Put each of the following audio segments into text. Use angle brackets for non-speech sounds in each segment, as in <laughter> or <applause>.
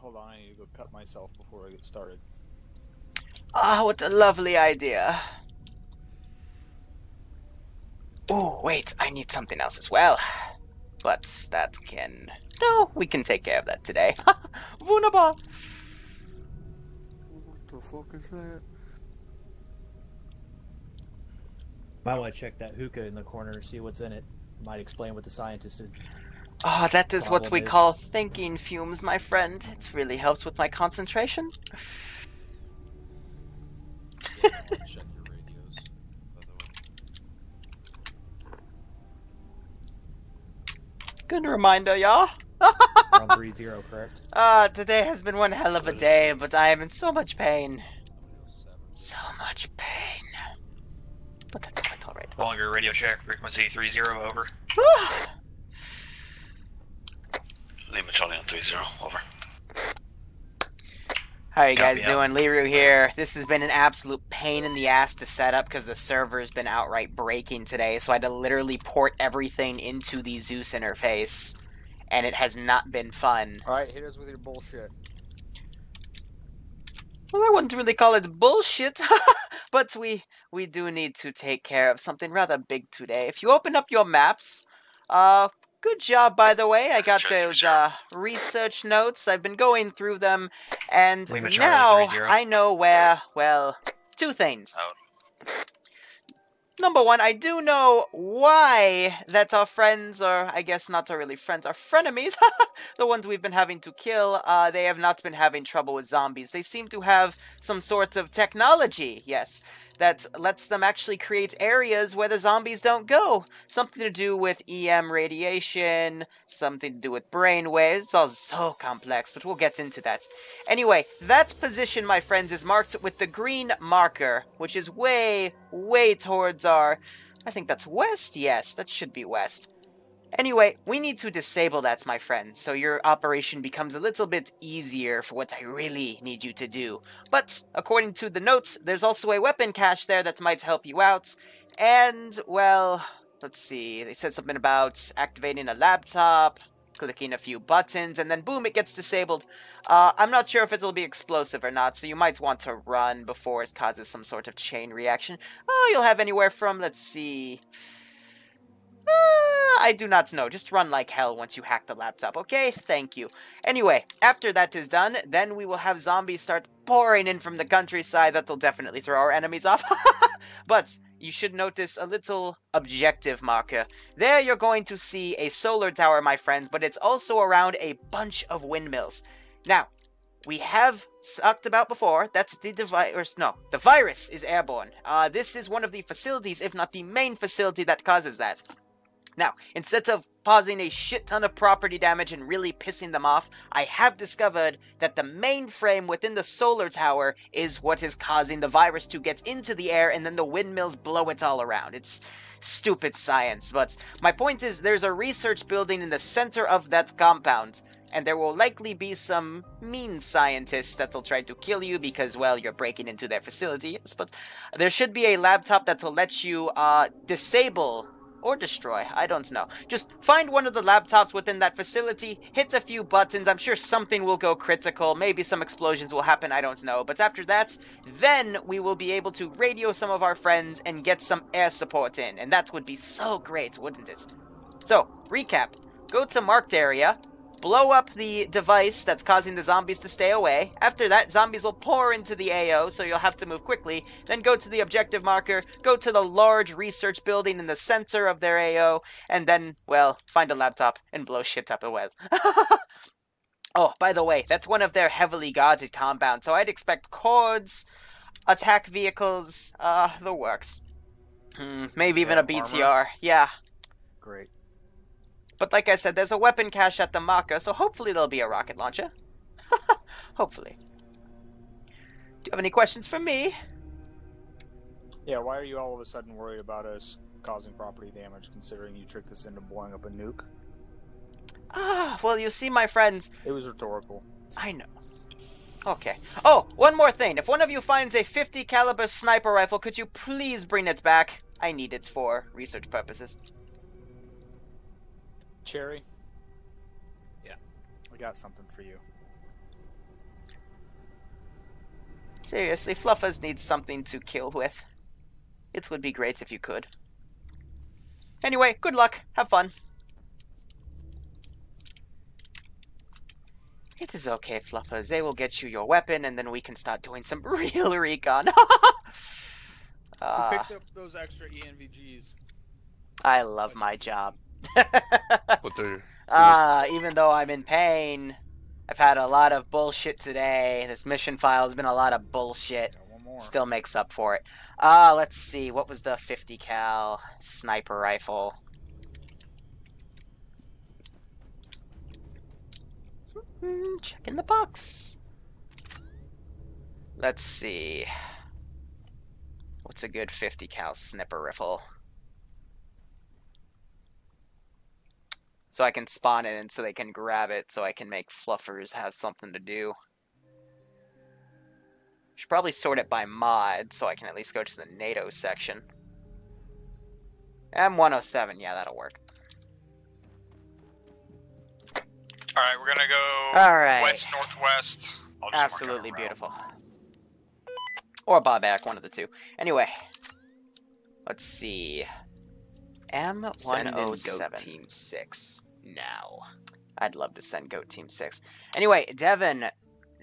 hold on, I need to go cut myself before I get started. Ah, what a lovely idea. Oh, wait, I need something else as well. But that can. No, we can take care of that today. <laughs> Wunderbar! What the fuck is that? Might want to check that hookah in the corner, see what's in it. Might explain what the scientist is. Ah, that is what we call thinking fumes, my friend. It really helps with my concentration. Check radios, by the way. Good reminder, y'all. <laughs> From three zero, correct? Ah, today has been one hell of a day, but I am in so much pain. Nobody else is So much pain. But that's quite alright. Longer radio check, frequency 30, over. <sighs> Lima Charlie on 30, over. How are you guys out. doing? Liru here. This has been an absolute pain in the ass to set up because the server's been outright breaking today, so I had to literally port everything into the Zeus interface, and it has not been fun. Alright, hit us with your bullshit. Well, I wouldn't really call it bullshit, <laughs> but we we do need to take care of something rather big today. If you open up your maps, uh, good job by the way. I got Sure, those sure. uh research notes. I've been going through them, and Lima now I know where. Well, two things. Out. Number one, I do know why that our friends, or I guess not our really friends, our frenemies, <laughs> the ones we've been having to kill, uh, they have not been having trouble with zombies. They seem to have some sort of technology, yes, that lets them actually create areas where the zombies don't go. Something to do with EM radiation, something to do with brainwaves. It's all so complex, but we'll get into that. Anyway, that position, my friends, is marked with the green marker, which is way, way towards our. I think that's west? Yes, that should be west. Anyway, we need to disable that, my friend, so your operation becomes a little bit easier for what I really need you to do. But, according to the notes, there's also a weapon cache there that might help you out. And, well, let's see, they said something about activating a laptop, clicking a few buttons, and then boom, it gets disabled. Uh, I'm not sure if it'll be explosive or not, so you might want to run before it causes some sort of chain reaction. Oh, you'll have anywhere from, let's see. Uh, I do not know. Just run like hell once you hack the laptop, okay? Thank you. Anyway, after that is done, then we will have zombies start pouring in from the countryside. That'll definitely throw our enemies off. <laughs> but you should notice a little objective marker. There you're going to see a solar tower, my friends, but it's also around a bunch of windmills. Now, we have talked about before. That's the device. No, the virus is airborne. Uh, this is one of the facilities, if not the main facility, that causes that. Now, instead of causing a shit ton of property damage and really pissing them off, I have discovered that the mainframe within the solar tower is what is causing the virus to get into the air and then the windmills blow it all around. It's stupid science, but my point is there's a research building in the center of that compound. And there will likely be some mean scientists that'll try to kill you because, well, you're breaking into their facility. But there should be a laptop that will let you uh, disable or destroy. I don't know. Just find one of the laptops within that facility, hit a few buttons. I'm sure something will go critical. Maybe some explosions will happen. I don't know. But after that, then we will be able to radio some of our friends and get some air support in. And that would be so great, wouldn't it? So, recap. Go to marked area, blow up the device that's causing the zombies to stay away. After that, zombies will pour into the AO, so you'll have to move quickly. Then go to the objective marker, go to the large research building in the center of their AO, and then, well, find a laptop and blow shit up a well. <laughs> oh, by the way, that's one of their heavily guarded compounds, so I'd expect cords, attack vehicles, uh, the works. Hmm, maybe even Yeah, a BTR. Yeah. Great. But like I said, there's a weapon cache at the Maka, so hopefully there'll be a rocket launcher. <laughs> hopefully. Do you have any questions for me? Yeah, why are you all of a sudden worried about us causing property damage considering you tricked us into blowing up a nuke? Ah, well, you see, my friends, It was rhetorical. I know. Okay. Oh, one more thing. If one of you finds a 50 caliber sniper rifle, could you please bring it back? I need it for research purposes. Cherry? Yeah. We got something for you. Seriously, Fluffers needs something to kill with. It would be great if you could. Anyway, good luck. Have fun. It is okay, Fluffers. They will get you your weapon, and then we can start doing some <laughs> real recon. <laughs> Who Ah, picked up those extra ENVGs? I love my job. But they're <laughs> Ah, even though I'm in pain, I've had a lot of bullshit today. This mission file has been a lot of bullshit. Got one more. Still makes up for it. Uh, let's see. What was the 50 cal sniper rifle? Hmm, check in the box. Let's see. What's a good 50 cal sniper rifle? So I can spawn it and so they can grab it so I can make fluffers have something to do. Should probably sort it by mod so I can at least go to the NATO section. M107, yeah, that'll work. Alright, we're gonna go Alright. west northwest. I'll just mark it on Absolutely beautiful. Or Boback, one of the two. Anyway, let's see. M107 Team 6 now. I'd love to send Goat Team 6. Anyway, Devin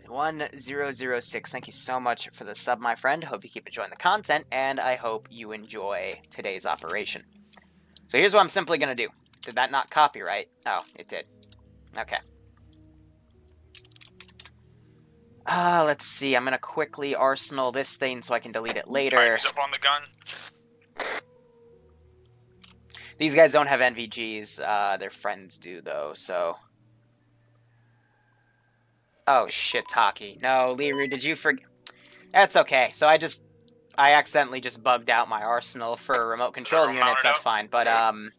1006, thank you so much for the sub, my friend. Hope you keep enjoying the content, and I hope you enjoy today's operation. So here's what I'm simply going to do. Did that not copyright? Oh, it did. Okay. Uh, let's see. I'm gonna quickly arsenal this thing so I can delete it later. Alright, up on the gun? These guys don't have NVGs. Uh, their friends do though. So. Oh shit, Taki. No, Liru, did you forget? That's okay. So I just, I accidentally just bugged out my arsenal for remote control units. That's fine. But um,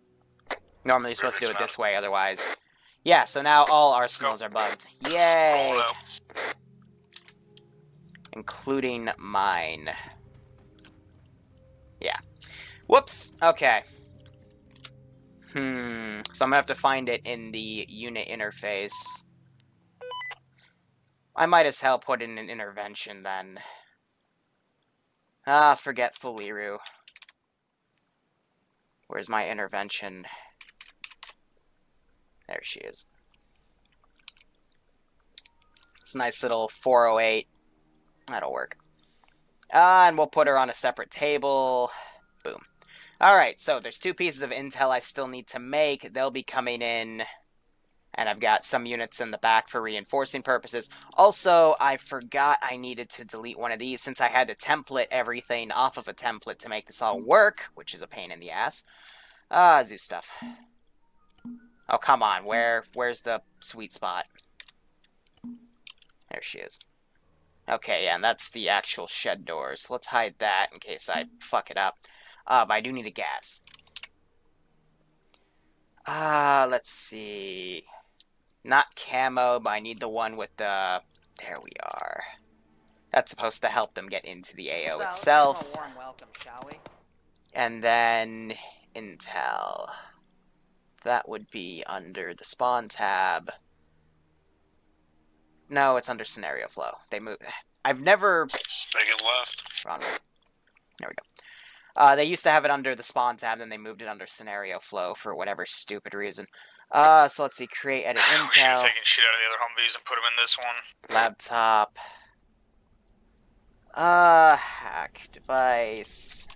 normally you're supposed to do it this way. Otherwise, yeah. So now all arsenals are bugged. Yay! Including mine. Yeah. Whoops. Okay. Hmm. So I'm gonna have to find it in the unit interface. I might as hell put in an intervention then. Ah, forgetful Liru. Where's my intervention? There she is. It's a nice little 408 That'll work. Uh, and we'll put her on a separate table. Boom. Alright, so there's two pieces of intel I still need to make. They'll be coming in. And I've got some units in the back for reinforcing purposes. Also, I forgot I needed to delete one of these since I had to template everything off of a template to make this all work, which is a pain in the ass. Ah, zoo stuff. Oh, come on. Where, where's the sweet spot? There she is. Okay, yeah, and that's the actual shed doors. Let's hide that in case I fuck it up. Uh, but I do need a gas. Ah, uh, let's see. Not camo, but I need the one with the... There we are. That's supposed to help them get into the AO itself. warm welcome, shall we? And then Intel. That would be under the spawn tab. No, it's under scenario flow. They move. I've never. Make it left. Wrong. one. There we go. Uh, they used to have it under the spawn tab, then they moved it under scenario flow for whatever stupid reason. Uh, so let's see. Create edit <sighs> We should have Intel. taken shit out of the other Humvees and put them in this one. Laptop. Uh, hack device.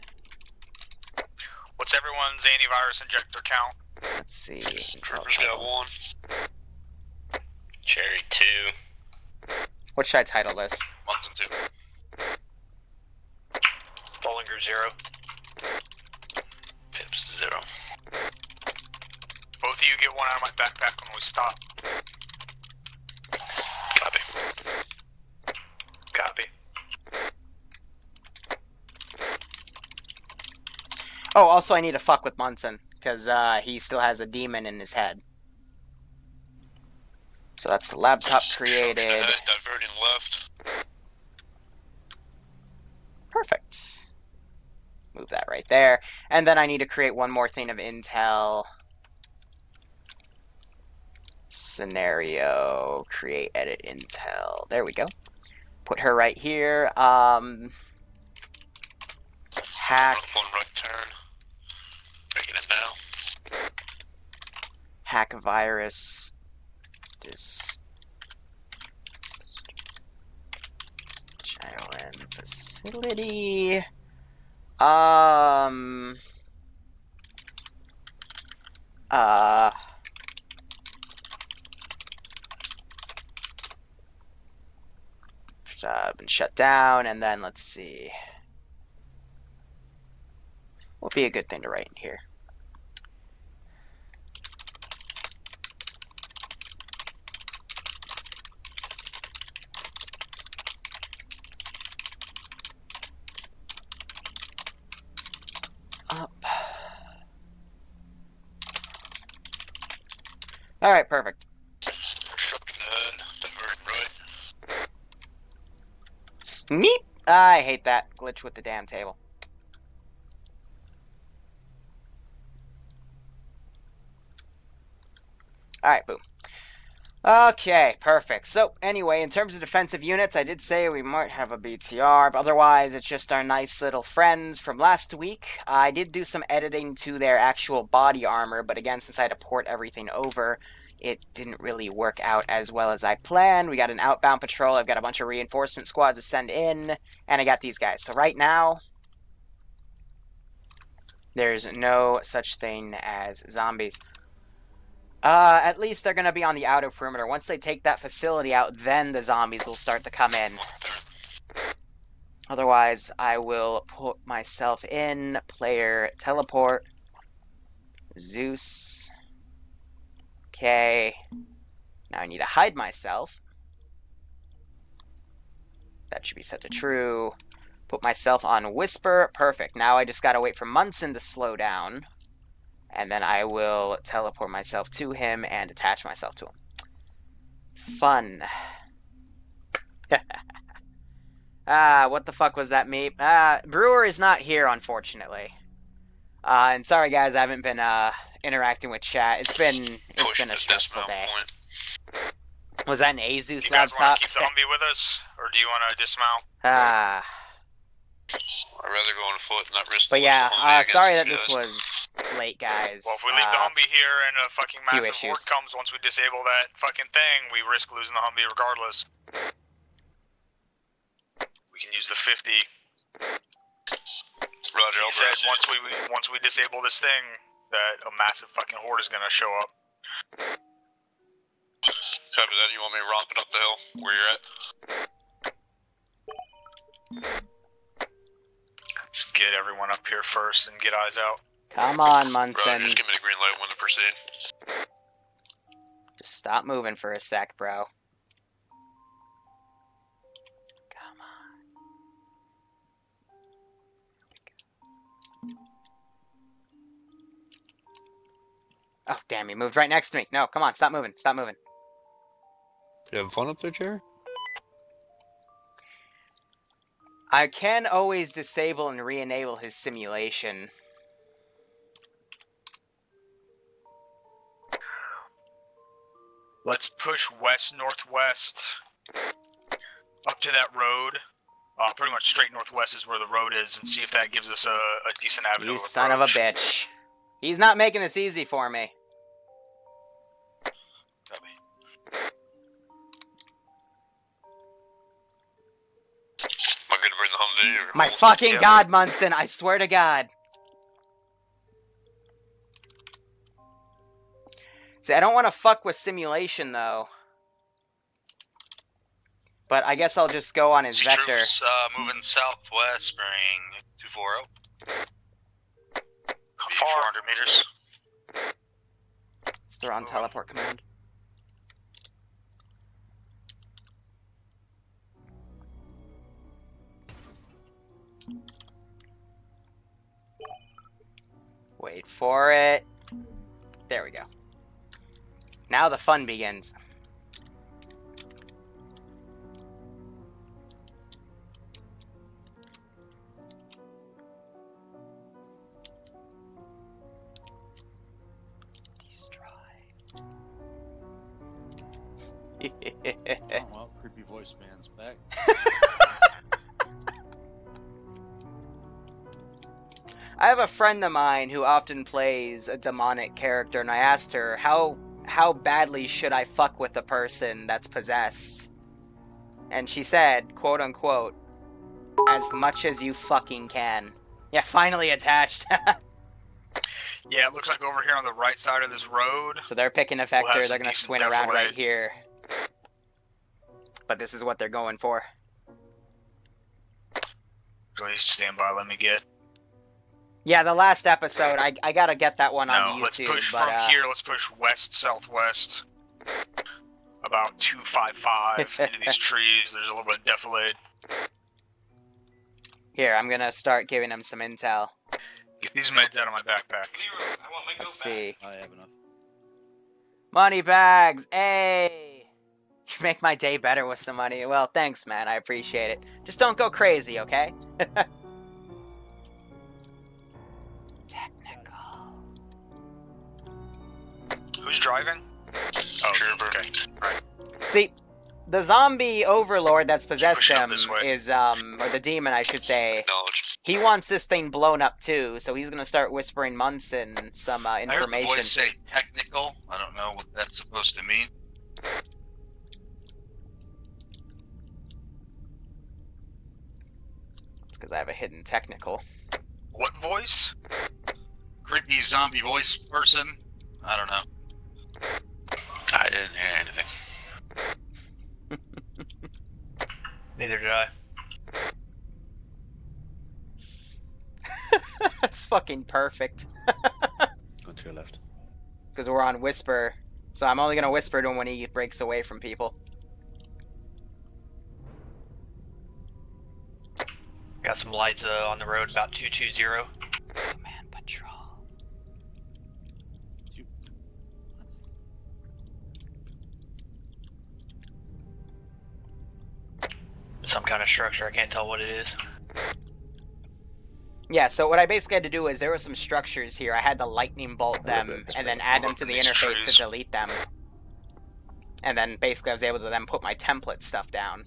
What's everyone's antivirus injector count? Let's see. Troopers got one. Cherry two. What should I title this? Munson two. Bollinger zero. Pips zero. Both of you get one out of my backpack when we stop. Copy. Copy. Oh, also I need to fuck with Munson because uh, he still has a demon in his head. So that's the laptop created. Diverting left. Perfect. Move that right there. And then I need to create one more thing of Intel. Scenario. Create edit Intel. There we go. Put her right here. Um, hack right turn. Making it now. hack virus. Dis. Gyroin facility. Um. Uh. Uh, been shut down, and then let's see. What would be a good thing to write in here? Up. All right, perfect. Trucking ahead. Diverting right. Neat. I hate that glitch with the damn table. Alright, boom. Okay, perfect. So, anyway, in terms of defensive units, I did say we might have a BTR, but otherwise it's just our nice little friends from last week. I did do some editing to their actual body armor, but again, since I had to port everything over, it didn't really work out as well as I planned. We got an outbound patrol, I've got a bunch of reinforcement squads to send in, and I got these guys. So right now, there's no such thing as zombies. Uh, at least they're gonna be on the outer perimeter. Once they take that facility out, then the zombies will start to come in. Otherwise, I will put myself in player teleport. Zeus. Okay. Now I need to hide myself. That should be set to true. Put myself on Whisper. Perfect. Now I just gotta wait for Munson to slow down. And then I will teleport myself to him and attach myself to him. Fun. <laughs> ah, what the fuck was that meep? Ah, Brewer is not here, unfortunately. Uh, and sorry guys, I haven't been uh interacting with chat. It's been it's Pushing been a stressful day. point. Was that an Do Azus you guys want laptop? to keep zombie with us, or do you want to dismount? Ah, I'd rather go on foot and not risk. but yeah, the uh, sorry that this guys. was late, guys. Well, if we leave the Uh, Humvee here and a fucking few massive horde comes once we disable that fucking thing, we risk losing the Humvee regardless. We can use the 50. Roger. He said once we once we disable this thing, that a massive fucking horde is gonna show up. Copy that. You want me romping up the hill where you're at? Let's get everyone up here first and get eyes out. Come on, Roger. Munson. Just give me the green light when to proceed. Just stop moving for a sec, bro. Come on. Oh, damn, he moved right next to me. No, come on, stop moving. Stop moving. You having fun up there, Jerry? I can always disable and re-enable his simulation. Let's push west northwest up to that road. Uh, pretty much straight northwest is where the road is, and see if that gives us a, a decent avenue. You of son of a bitch. He's not making this easy for me. Copy. Am I good to bring the Humvee? Or My fucking god, Munson, I swear to god. See, I don't want to fuck with simulation, though. But I guess I'll just go on his See vector. troops, uh, moving southwest, bearing 240. How far? 400 meters. It's throw on teleport command. Wait for it. There we go. Now the fun begins. Destroy. <laughs> Oh well, creepy voice man's back. <laughs> I have a friend of mine who often plays a demonic character, and I asked her how how badly should I fuck with a person that's possessed, and she said, "quote unquote," as much as you fucking can. Yeah, finally attached. <laughs> Yeah, it looks like over here on the right side of this road. so they're picking a We'll vector. They're gonna decent swing around right here. But this is what they're going for. Please stand by. Let me get. Yeah, the last episode, I, I gotta get that one No, on let's YouTube. push but from uh, here. Let's push west southwest. About two five five <laughs> into these trees. There's a little bit of defilade. here, I'm gonna start giving them some intel. Get these meds out of my backpack. Let's see. I have enough. Money bags, hey! You make my day better with some money. Well, thanks, man. I appreciate it. Just don't go crazy, okay? <laughs> Who's driving? Oh, okay. See, the zombie overlord that's possessed him is, um, or the demon, I should say. Acknowledge. He wants this thing blown up too, so he's gonna start whispering Munson some uh, I heard the information. voice say technical. I don't know what that's supposed to mean. It's because I have a hidden technical. What voice? Creepy zombie voice person. I don't know. I didn't hear anything. <laughs> Neither did I. <laughs> That's fucking perfect. Go to your left. Because we're on whisper, so I'm only gonna whisper to him when he breaks away from people. Got some lights uh, on the road about 220. Man patrol. Some kind of structure. I can't tell what it is. Yeah, so what I basically had to do is there were some structures here. I had to lightning bolt them and then add them to the Zeus interface to delete them. And then basically I was able to then put my template stuff down.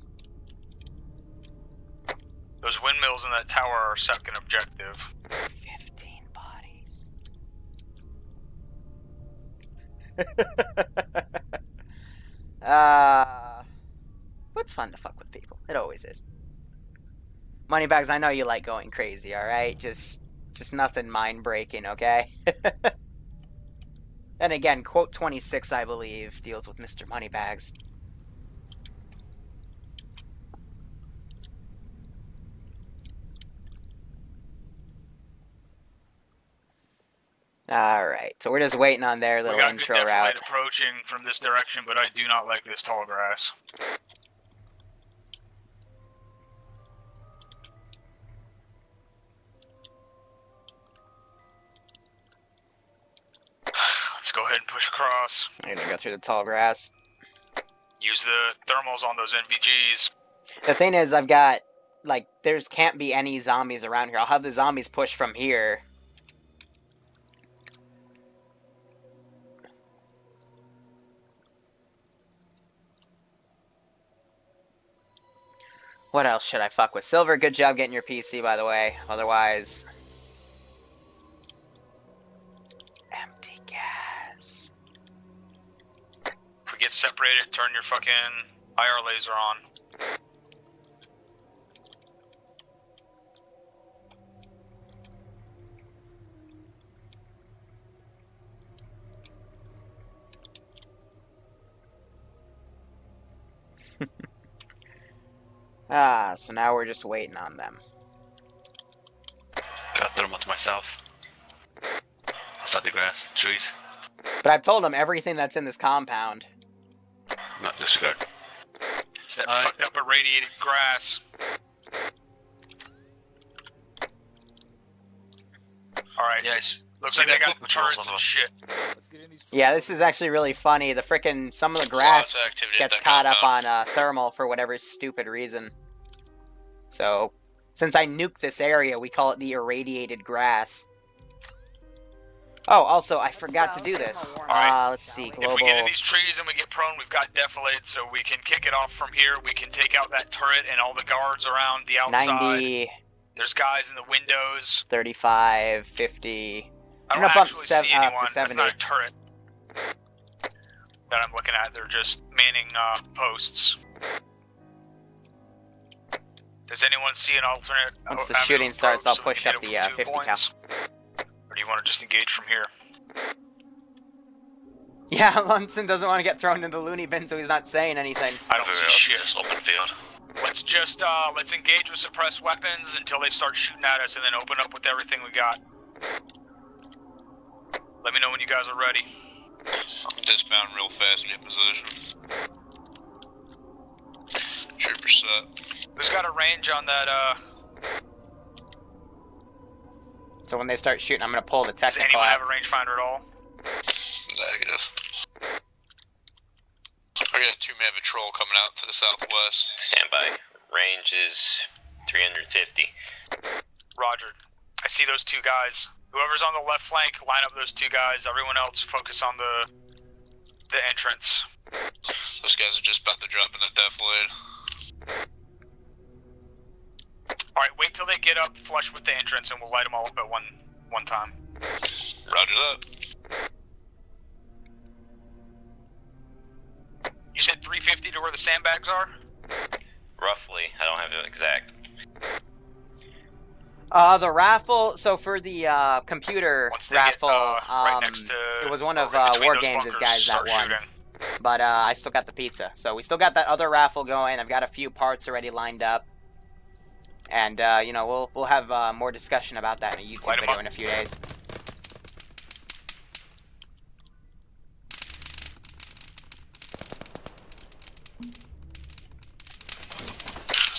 Those windmills in that tower are second objective. 15 bodies. <laughs> uh, it's fun to fuck with people. It always is. Moneybags, I know you like going crazy, alright? Just just nothing mind breaking, okay? <laughs> and again, quote 26, I believe, deals with Mr. Moneybags. Alright, so we're just waiting on their little intro route. approaching from this direction, but I do not like this tall grass. Let's go ahead and push across. Gonna go through the tall grass. Use the thermals on those NVGs. The thing is, I've got like there's can't be any zombies around here. I'll have the zombies push from here. What else should I fuck with? Silver, good job getting your PC, by the way. Otherwise, get separated, turn your fucking IR laser on. <laughs> Ah, so now we're just waiting on them. Got them to myself. I Outside the grass, trees. But I've told them everything that's in this compound. Not disregard. It's that Alright. fucked up irradiated grass. Alright, Yes. looks see like they got turrets and the- shit. Let's get in these. Yeah, this is actually really funny. The frickin' some of the grass of gets caught up compound. on uh, thermal for whatever stupid reason. So, since I nuked this area, we call it the irradiated grass. Oh, also, I forgot to do this. Alright. Uh, let's see, If we get in global. these trees and we get prone, we've got defilade, so we can kick it off from here. We can take out that turret and all the guards around the outside. 90, There's guys in the windows. 35, 50. I I'm gonna bump actually sev- up to anyone. That's 70. not a turret that I'm looking at. They're just manning uh, posts. Does anyone see an alternate? Once the shooting starts, I'll push up the, uh, from two 50 cal. Points? Or do you want to just engage from here? <laughs> Yeah, Lunson doesn't want to get thrown into the loony bin, so he's not saying anything. I don't see Everywhere else shit. is open field. Let's just uh, let's engage with suppressed weapons until they start shooting at us, and then open up with everything we got. Let me know when you guys are ready. I'm dismounting real fast in your position. Trooper set. Who's got a range on that? Uh, So when they start shooting, I'm gonna pull the does technical anyone out. have a rangefinder at all? Negative. I got a two-man patrol coming out to the southwest. Stand by. Range is 350. Roger. I see those two guys. Whoever's on the left flank, line up those two guys. Everyone else, focus on the the entrance. Those guys are just about to drop in the defilade. All right, wait till they get up flush with the entrance, and we'll light them all up at one one time. Roger that. You said 350 to where the sandbags are. Roughly. I don't have it exact. Uh, the raffle. So for the uh, computer raffle, get, uh, right um, next to, it was one of in uh, War Games' guys that won. shooting. But uh, I still got the pizza. So we still got that other raffle going. I've got a few parts already lined up. And uh, you know we'll we'll have uh, more discussion about that in a YouTube Light video in a few days.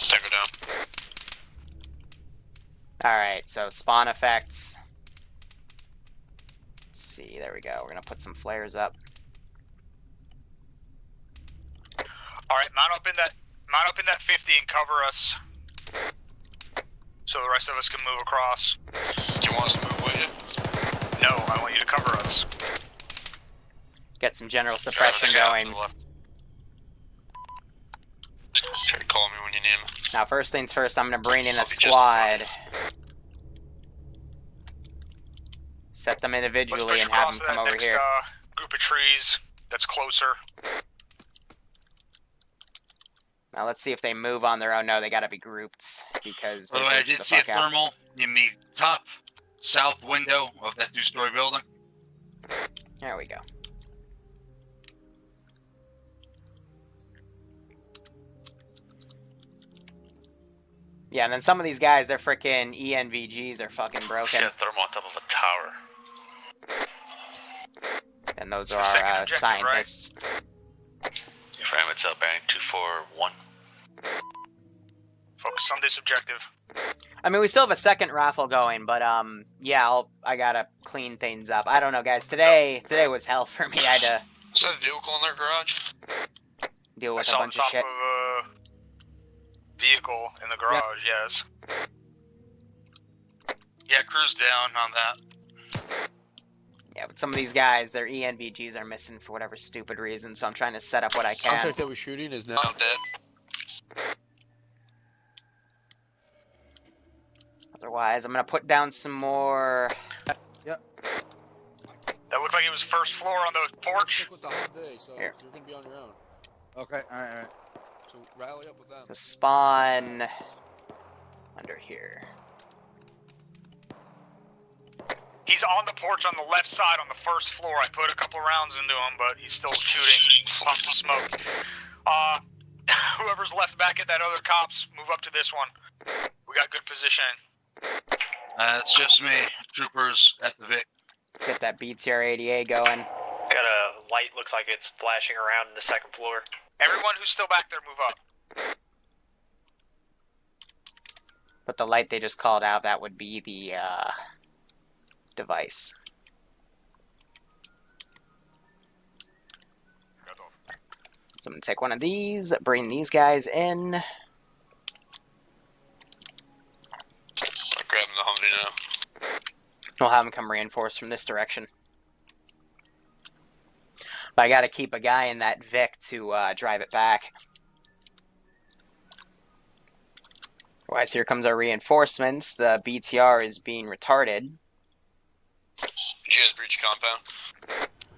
Take down. All right, so spawn effects. Let's see. There we go. We're gonna put some flares up. All right, mount up in that mount up in that 50 and cover us, so the rest of us can move across. Do you want us to move with you? No, I want you to cover us. Get some general suppression going. Try to call me when you need me. Now, first things first, I'm gonna bring in a squad. Set them individually and have them come over next here. uh, group of trees that's closer. Now let's see if they move on their own. No, they gotta be grouped because By they the way, I did the see a fuck out. thermal in the top south window of that two-story building. There we go. Yeah, and then some of these guys, their freaking ENVGs are fucking See broken, a thermal on top of a tower. and those It's are our uh, objective, right? scientists. Frame itself bearing 241. Focus on this objective. I mean, we still have a second raffle going, but um, yeah, I'll I gotta clean things up. I don't know, guys. Today today was hell for me. I had to Is that a vehicle in their garage? deal with a saw on bunch of top shit. of a vehicle in the garage. Yes. Yeah, cruise down on that. Yeah, but some of these guys, their E ENVGs are missing for whatever stupid reason. So I'm trying to set up what I can. Contact that was shooting is now. I'm dead. Otherwise, I'm gonna put down some more. Yep. That looked like it was first floor on the porch. Stick with the hot day, so Here. you're gonna be on your own. Okay, alright, alright. So rally up with them. So spawn under here. He's on the porch on the left side on the first floor. I put a couple rounds into him, but he's still shooting puff of smoke. Uh, <laughs> whoever's left back at that other cops, move up to this one. We got good positioning. Uh, it's just me. Troopers at the Vic. Let's get that BTR 80A going. Got a light, looks like it's flashing around in the second floor. Everyone who's still back there, move up. But the light they just called out, that would be the uh, device. So I'm gonna take one of these, bring these guys in. Grabbing the Humvee now. We'll have them come reinforced from this direction. But I gotta keep a guy in that Vic to uh, drive it back. Otherwise, here comes our reinforcements. The BTR is being retarded. Guys breach compound?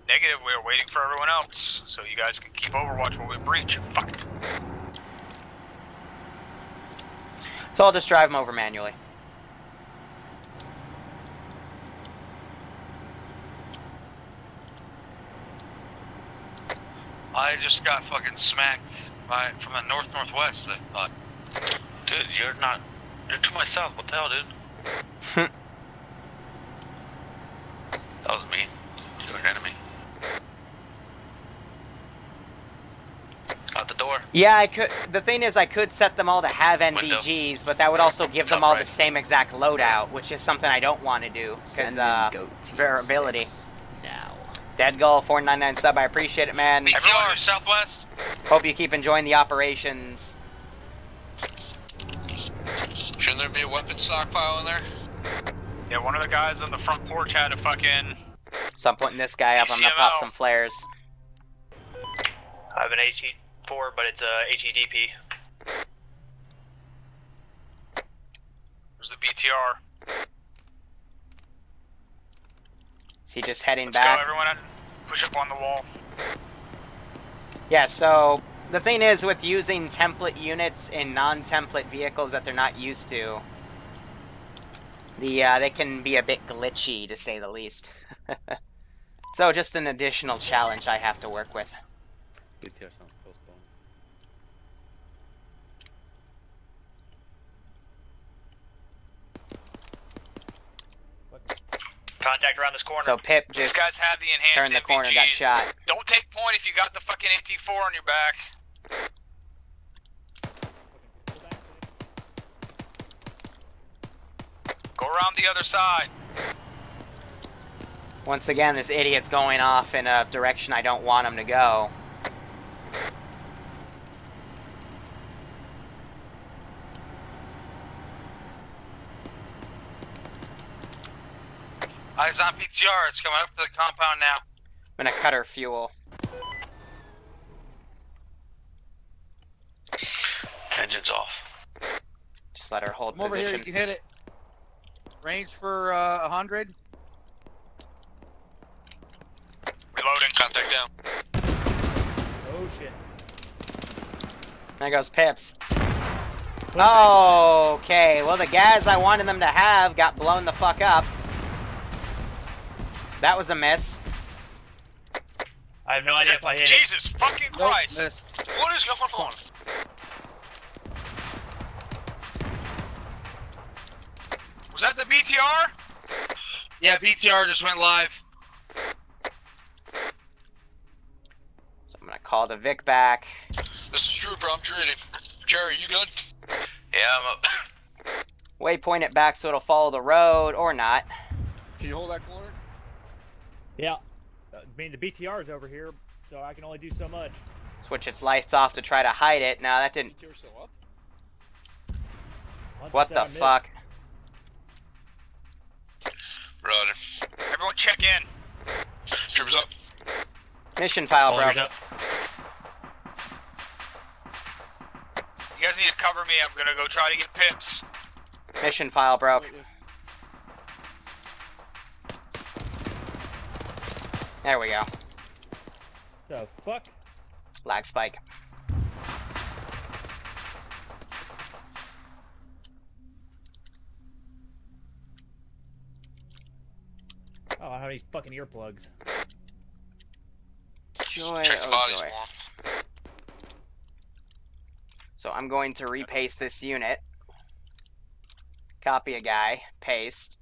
Negative, we're waiting for everyone else, so you guys can keep Overwatch while we breach. Fuck. So I'll just drive them over manually. I just got fucking smacked by from the north northwest. I thought, dude, you're not. You're to my south. What the hell, dude? <laughs> that was me. You're an enemy. Out the door. Yeah, I could. The thing is, I could set them all to have Window. NVGs, but that would also <laughs> give them Top all right. the same exact loadout, which is something I don't want to do because uh, in goat variability. Now. Dead Gull 499 sub. I appreciate it, man. BTR southwest. Hope you keep enjoying the operations. Shouldn't there be a weapon stockpile in there? Yeah, one of the guys on the front porch had a fucking. So I'm putting this guy up. I'm gonna pop some flares. I have an HE4, but it's a HEDP. There's the BTR. Is he just heading Let's back? go, everyone. Push up on the wall. Yeah, so the thing is with using template units in non-template vehicles that they're not used to, the uh, they can be a bit glitchy to say the least. <laughs> so just an additional challenge I have to work with. BTR sounds postponed. Contact around this corner. So Pip These just guys have the enhanced turned the corner, got shot. Don't take point if you got the fucking AT4 on your back. Go around the other side. Once again, this idiot's going off in a direction I don't want him to go. Eyes on BTR, It's coming up to the compound now. I'm gonna cut her fuel. Engine's off. Just let her hold Come over here, you can hit it. Range for uh, 100. Reloading. Contact down. Oh shit. There goes Pips. Okay, well the guys I wanted them to have got blown the fuck up. That was a miss. I have no idea if I hit it. Jesus fucking Nope, Christ. missed. What is going on? Was that the BTR? Yeah, BTR just went live. So I'm gonna call the Vic back. This is Trooper. I'm treating. Jerry, you good? Yeah, I'm up. Waypoint it back so it'll follow the road or not. Can you hold that corner? Yeah. I mean, the BTR is over here, so I can only do so much. Switch its lights off to try to hide it. No, that didn't. BTR still up? What the fuck? Roger. Everyone check in. Troopers up. Mission file, bro. You guys need to cover me. I'm gonna go try to get pips. Mission file broke. Wait, wait. There we go. The fuck? Lag spike. Oh, I don't have any fucking earplugs. Joy, Check oh joy. more. So I'm going to repaste this unit. Copy a guy, paste.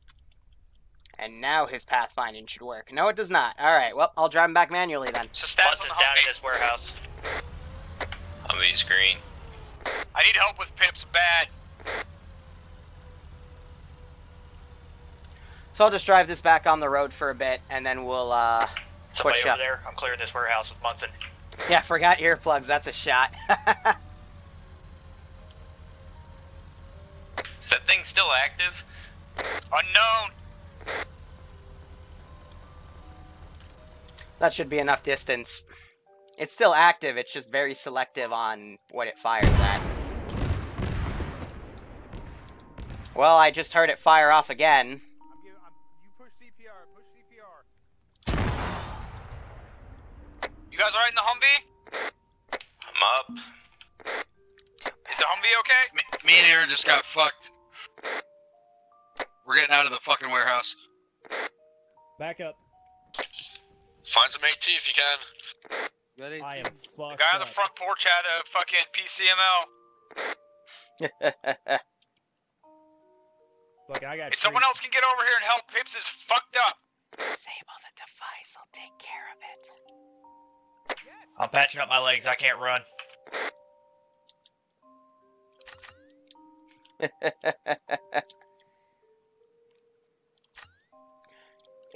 And now his pathfinding should work. No, it does not. Alright, well, I'll drive him back manually then. So stats on Munson's the down in Humvee. this warehouse. Humvee's green. I need help with pips bad. So I'll just drive this back on the road for a bit, and then we'll, uh... Somebody Push over up. there. I'm clearing this warehouse with Munson. Yeah, forgot earplugs, that's a shot. <laughs> Is that thing still active? Unknown. That should be enough distance. It's still active, it's just very selective on what it fires at. Well, I just heard it fire off again. I'm giving, I'm, you push CPR. Push CPR. You guys alright in the Humvee? I'm up. Is the Humvee okay? Me, me and Aaron just got fucked. We're getting out of the fucking warehouse. Back up. Find some AT if you can. Ready? I am The fucked guy on the front porch had a fucking PCML. <laughs> Fuck, I got If someone else can get over here and help, Pips is fucked up. Disable the device, I'll take care of it. I'm patching up my legs. I can't run. <laughs>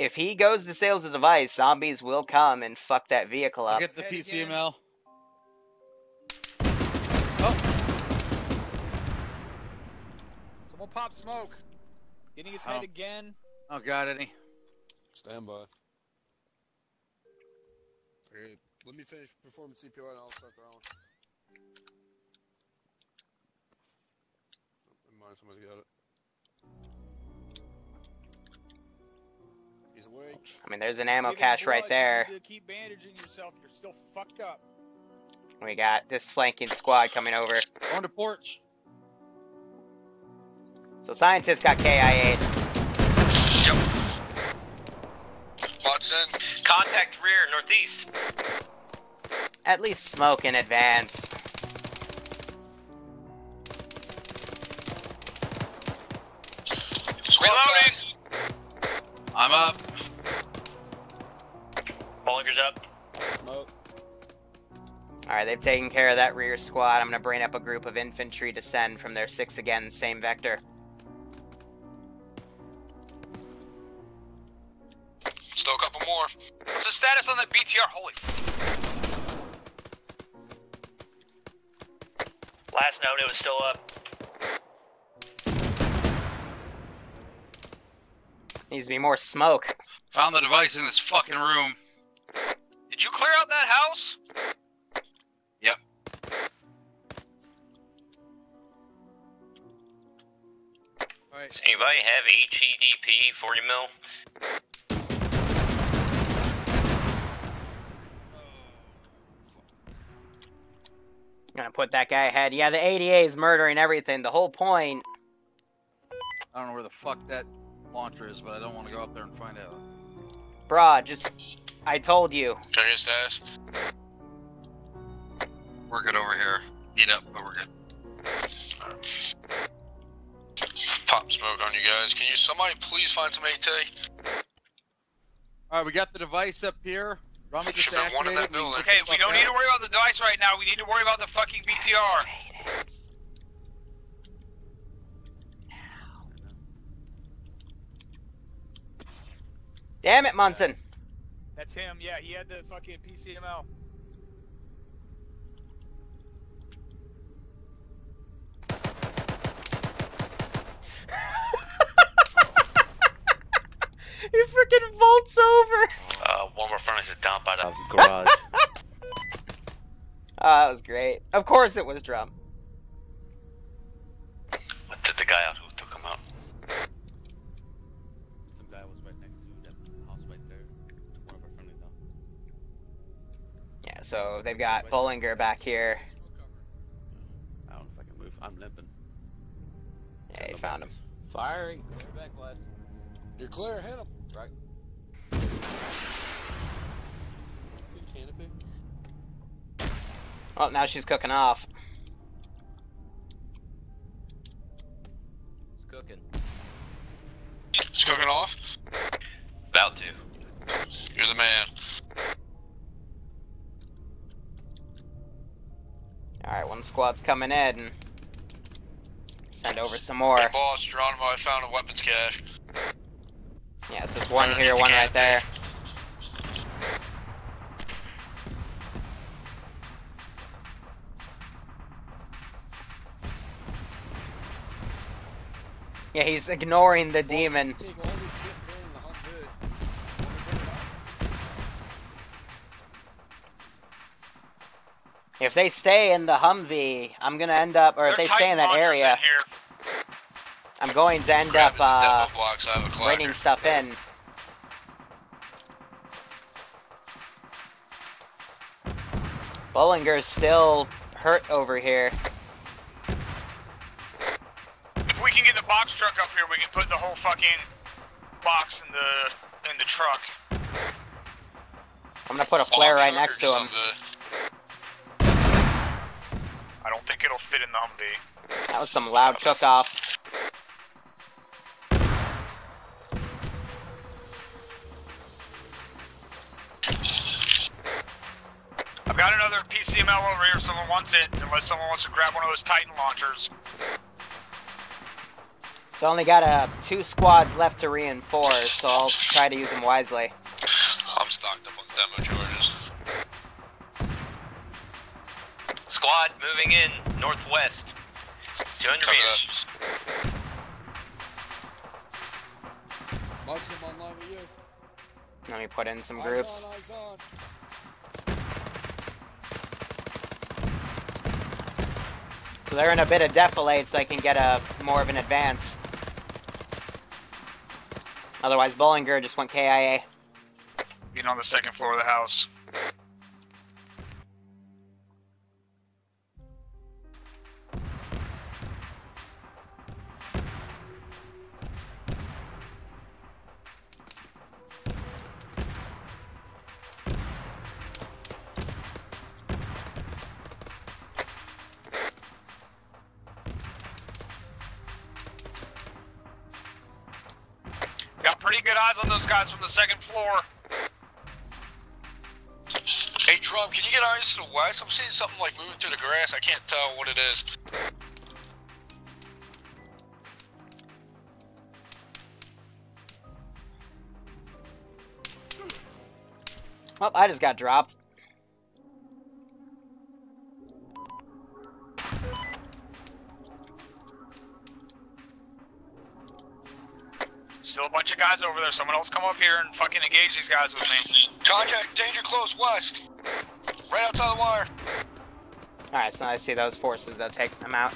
if he goes to sales of the device, zombies will come and fuck that vehicle I'll up. get the Head again. PCML. Someone pop smoke. Getting his Oh. head again. Oh, god, any? Stand by. Okay, let me finish performing CPR and I'll start throwing. Oh, never mind, someone's got it. I mean, there's an ammo cache right there. You keep bandaging yourself. You're still fucked up. We got this flanking squad coming over. On the porch. So scientists got KIA. Yep. Watson. Contact rear northeast. At least smoke in advance. Squad Reloading. Size. I'm up. Bollinger's up. Smoke. Alright, they've taken care of that rear squad. I'm gonna bring up a group of infantry to send from their six again, same vector. Still a couple more. What's the status on that BTR? Holy Last note, it was still up. Needs to be more smoke. Found the device in this fucking room. Did you clear out that house? Yep. Alright. Does anybody have HEDP 40 mil? Gonna put that guy ahead. Yeah, the ADA is murdering everything. The whole point. I don't know where the fuck that launcher is, but I don't want to go up there and find out. Bruh, just. I told you. Check his status. We're good over here. Beat up, but we're good. Pop smoke on you guys. Can you somebody please find some AT? Alright, we got the device up here. Rami just Should've one in activated. that We can building. get Okay, we don't need to worry about the device right now. We need to worry about the fucking BTR. Damn it, Munson. That's him. Yeah, he had the fucking PCML. He <laughs> freaking vaults over. Uh, one more furnace is down by the. Garage. <laughs> <laughs> Oh, that was great. Of course it was drum. What did the guy out who took him out? So they've got Bollinger back here. I don't know if I can move. I'm limping. Yeah, he found him. Firing. Clear back west. You're clear. Hit him. Right. Good canopy. Oh, now she's cooking off. It's cooking. It's cooking off. About to. You're the man. Alright, one squad's coming in. Send over some more. Hey, boss, Geronimo, I found a weapons cache. Yeah, so there's one here, one right there. Yeah, he's ignoring the demon. Take all this shit, throw it in the hot hood. If they stay in the Humvee, I'm gonna end up, or if they stay in that area, in. I'm going to end up uh, demo box. I have a bringing stuff in. Bollinger's still hurt over here. If we can get the box truck up here, we can put the whole fucking box in the in the truck. I'm gonna put a flare right next to him. I don't think it'll fit in the Humvee. That was some loud cook-off. I've got another PCML over here if someone wants it, unless someone wants to grab one of those Titan launchers. So I only got uh, two squads left to reinforce, so I'll try to use them wisely. I'm stocked up on demo charges. Squad moving in northwest. 200 meters. Martin, I'm online with you. Let me put in some Eyes groups. on, eyes on. So they're in a bit of defilade so they can get a more of an advance. Otherwise, Bollinger just went KIA. Being on the second floor of the house. Guys from the second floor. Hey, Drum, can you get eyes to the west? I'm seeing something like moving through the grass. I can't tell what it is. Well, I just got dropped. Guys over there. Someone else come up here and fucking engage these guys with me. Contact, danger close west. Right outside the wire. Alright, so now I see those forces They'll take them out.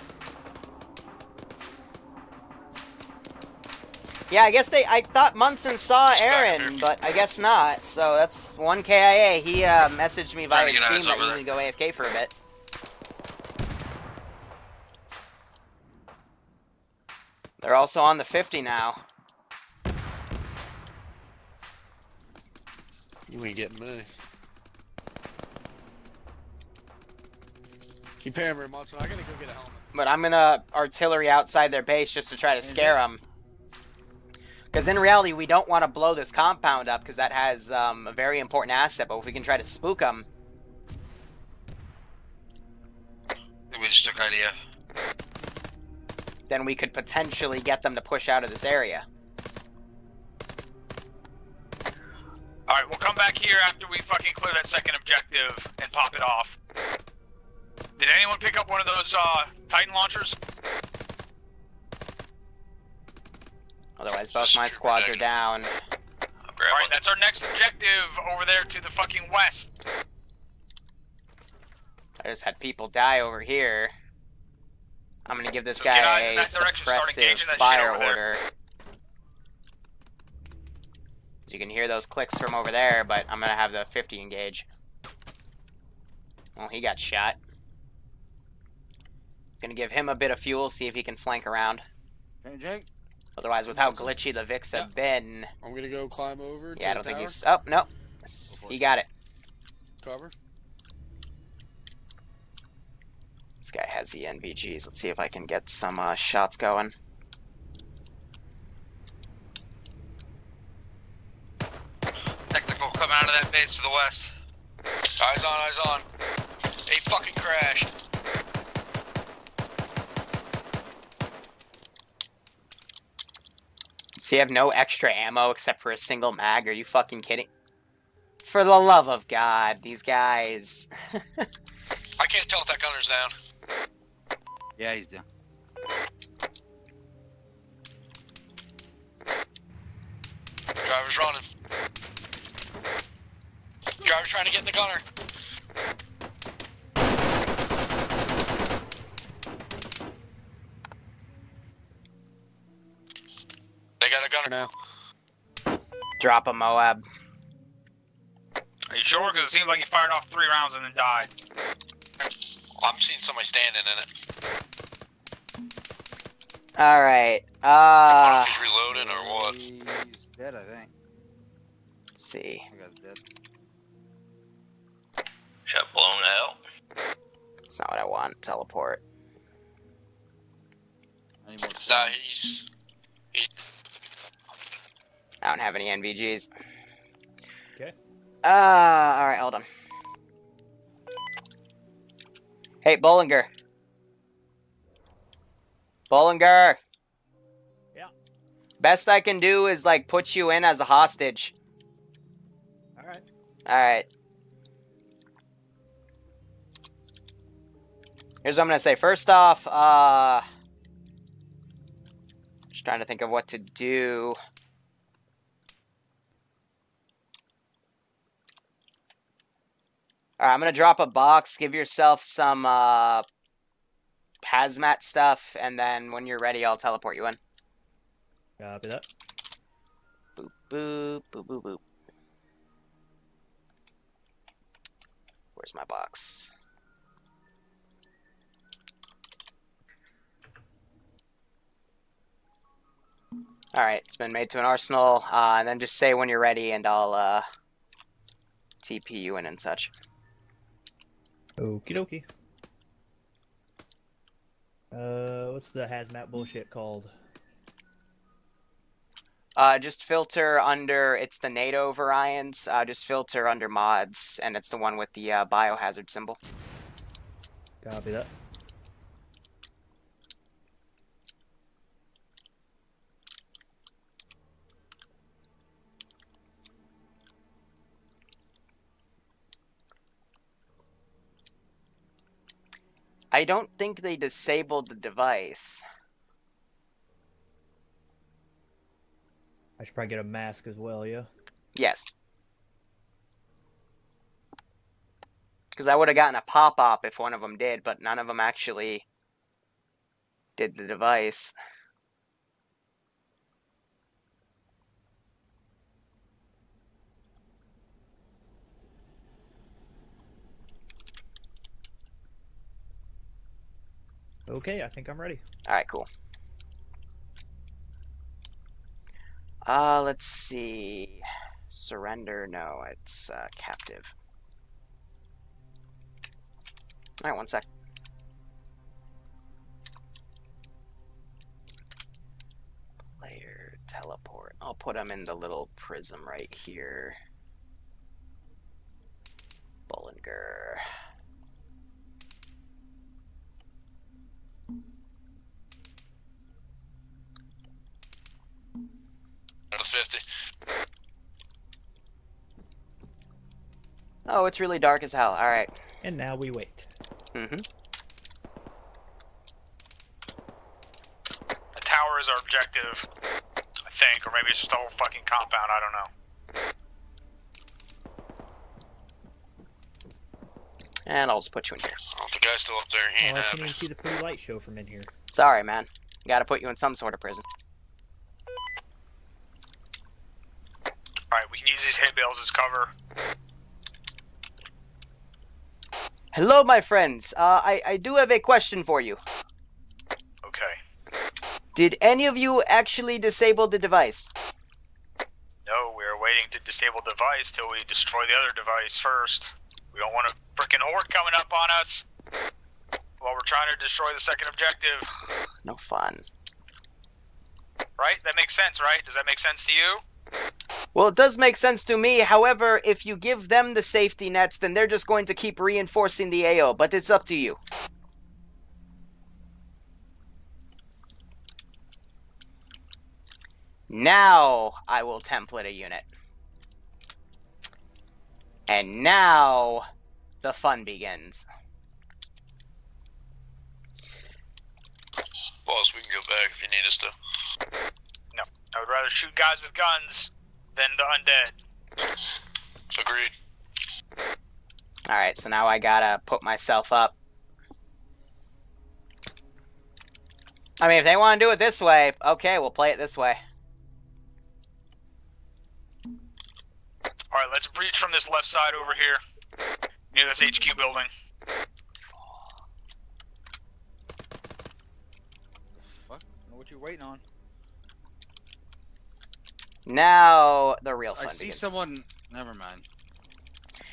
Yeah, I guess they. I thought Munson saw Aaron, but I guess not. So that's one KIA. He uh, messaged me via Trying to Steam that over you need to go AFK for a bit. They're also on the 50 now. You ain't getting me. Keep hammering, Martin. I gotta go get a helmet. But I'm gonna artillery outside their base just to try to scare them. Because in reality, we don't want to blow this compound up because that has um, a very important asset. But if we can try to spook them, We just took idea. then we could potentially get them to push out of this area. Alright, we'll come back here after we fucking clear that second objective and pop it off. Did anyone pick up one of those uh, Titan launchers? Otherwise, both my squads are down. Alright, that's our next objective over there to the fucking west. I just had people die over here. I'm gonna give this So guy a that direction, start suppressive engaging that shit fire order. there. Order. You can hear those clicks from over there, but I'm gonna have the 50 engage. Well, he got shot. Gonna give him a bit of fuel, see if he can flank around. Hey, Jake. Otherwise, with how glitchy the Vicks have Yep. been, I'm gonna go climb over. yeah, I don't the think tower. he's. Oh no, for he got it. cover. This guy has the NVGs. Let's see if I can get some uh, shots going. Technical coming out of that base to the west. Eyes on, eyes on. He fucking crashed. So you have no extra ammo except for a single mag? Are you fucking kidding? For the love of God, these guys. <laughs> I can't tell if that gunner's down. Yeah, he's down. Driver's running. Driver's trying to get in the gunner. They got a gunner now. Drop a Moab. Are you sure? Because it seems like he fired off three rounds and then died. I'm seeing somebody standing in it. Alright, uh... I if he's reloading or what. He's dead, I think. Let's see. That guy's dead. Shot blown out. That's not what I want. Teleport. I Nah, sound. he's I don't have any NVGs. Okay. Uh, all right. Hold on. Hey, Bollinger. Bollinger. Yeah. Best I can do is like put you in as a hostage. Alright. All right. Here's what I'm gonna say. First off, uh, just trying to think of what to do. All right, I'm gonna drop a box. Give yourself some uh, hazmat stuff, and then when you're ready, I'll teleport you in. Copy that. Boop boop boop boop boop. Where's my box? All right, it's been made to an arsenal, uh, and then just say when you're ready, and I'll uh, TP you in and such. Okie dokie. Uh, what's the hazmat bullshit called? Uh, just filter under. It's the NATO variant. Uh, just filter under mods, and it's the one with the uh, biohazard symbol. Copy that. I don't think they disabled the device. I should probably get a mask as well, yeah? Yes. Because I would have gotten a pop up if one of them did, but none of them actually did the device. Okay, I think I'm ready. Alright, cool. Uh, let's see. Surrender, no, it's uh, captive. Alright, one sec. Player teleport. I'll put him in the little prism right here. Bollinger. 50. Oh, it's really dark as hell. Alright. And now we wait. Mm-hmm. The tower is our objective, I think, or maybe it's just the whole fucking compound. I don't know. And I'll just put you in here. Oh, the guy's still up there. Oh, I happy. can't even see the pretty light show from in here. Sorry, man. Gotta put you in some sort of prison. Alright, we can use these hay bales as cover. Hello, my friends. Uh, I, I do have a question for you. Okay. Did any of you actually disable the device? No, we're waiting to disable the device till we destroy the other device first. We don't want a freaking horde coming up on us while we're trying to destroy the second objective. No fun. Right? That makes sense, right? Does that make sense to you? Well, it does make sense to me. However, if you give them the safety nets, then they're just going to keep reinforcing the AO, but it's up to you. Now I will template a unit. And now the fun begins. Boss, we can go back if you need us to. I would rather shoot guys with guns than the undead. Agreed. Alright, so now I gotta put myself up. I mean, if they want to do it this way, okay, we'll play it this way. Alright, let's breach from this left side over here, near this HQ building. What? What you waiting on? Now the real fun. I see begins. someone. Never mind.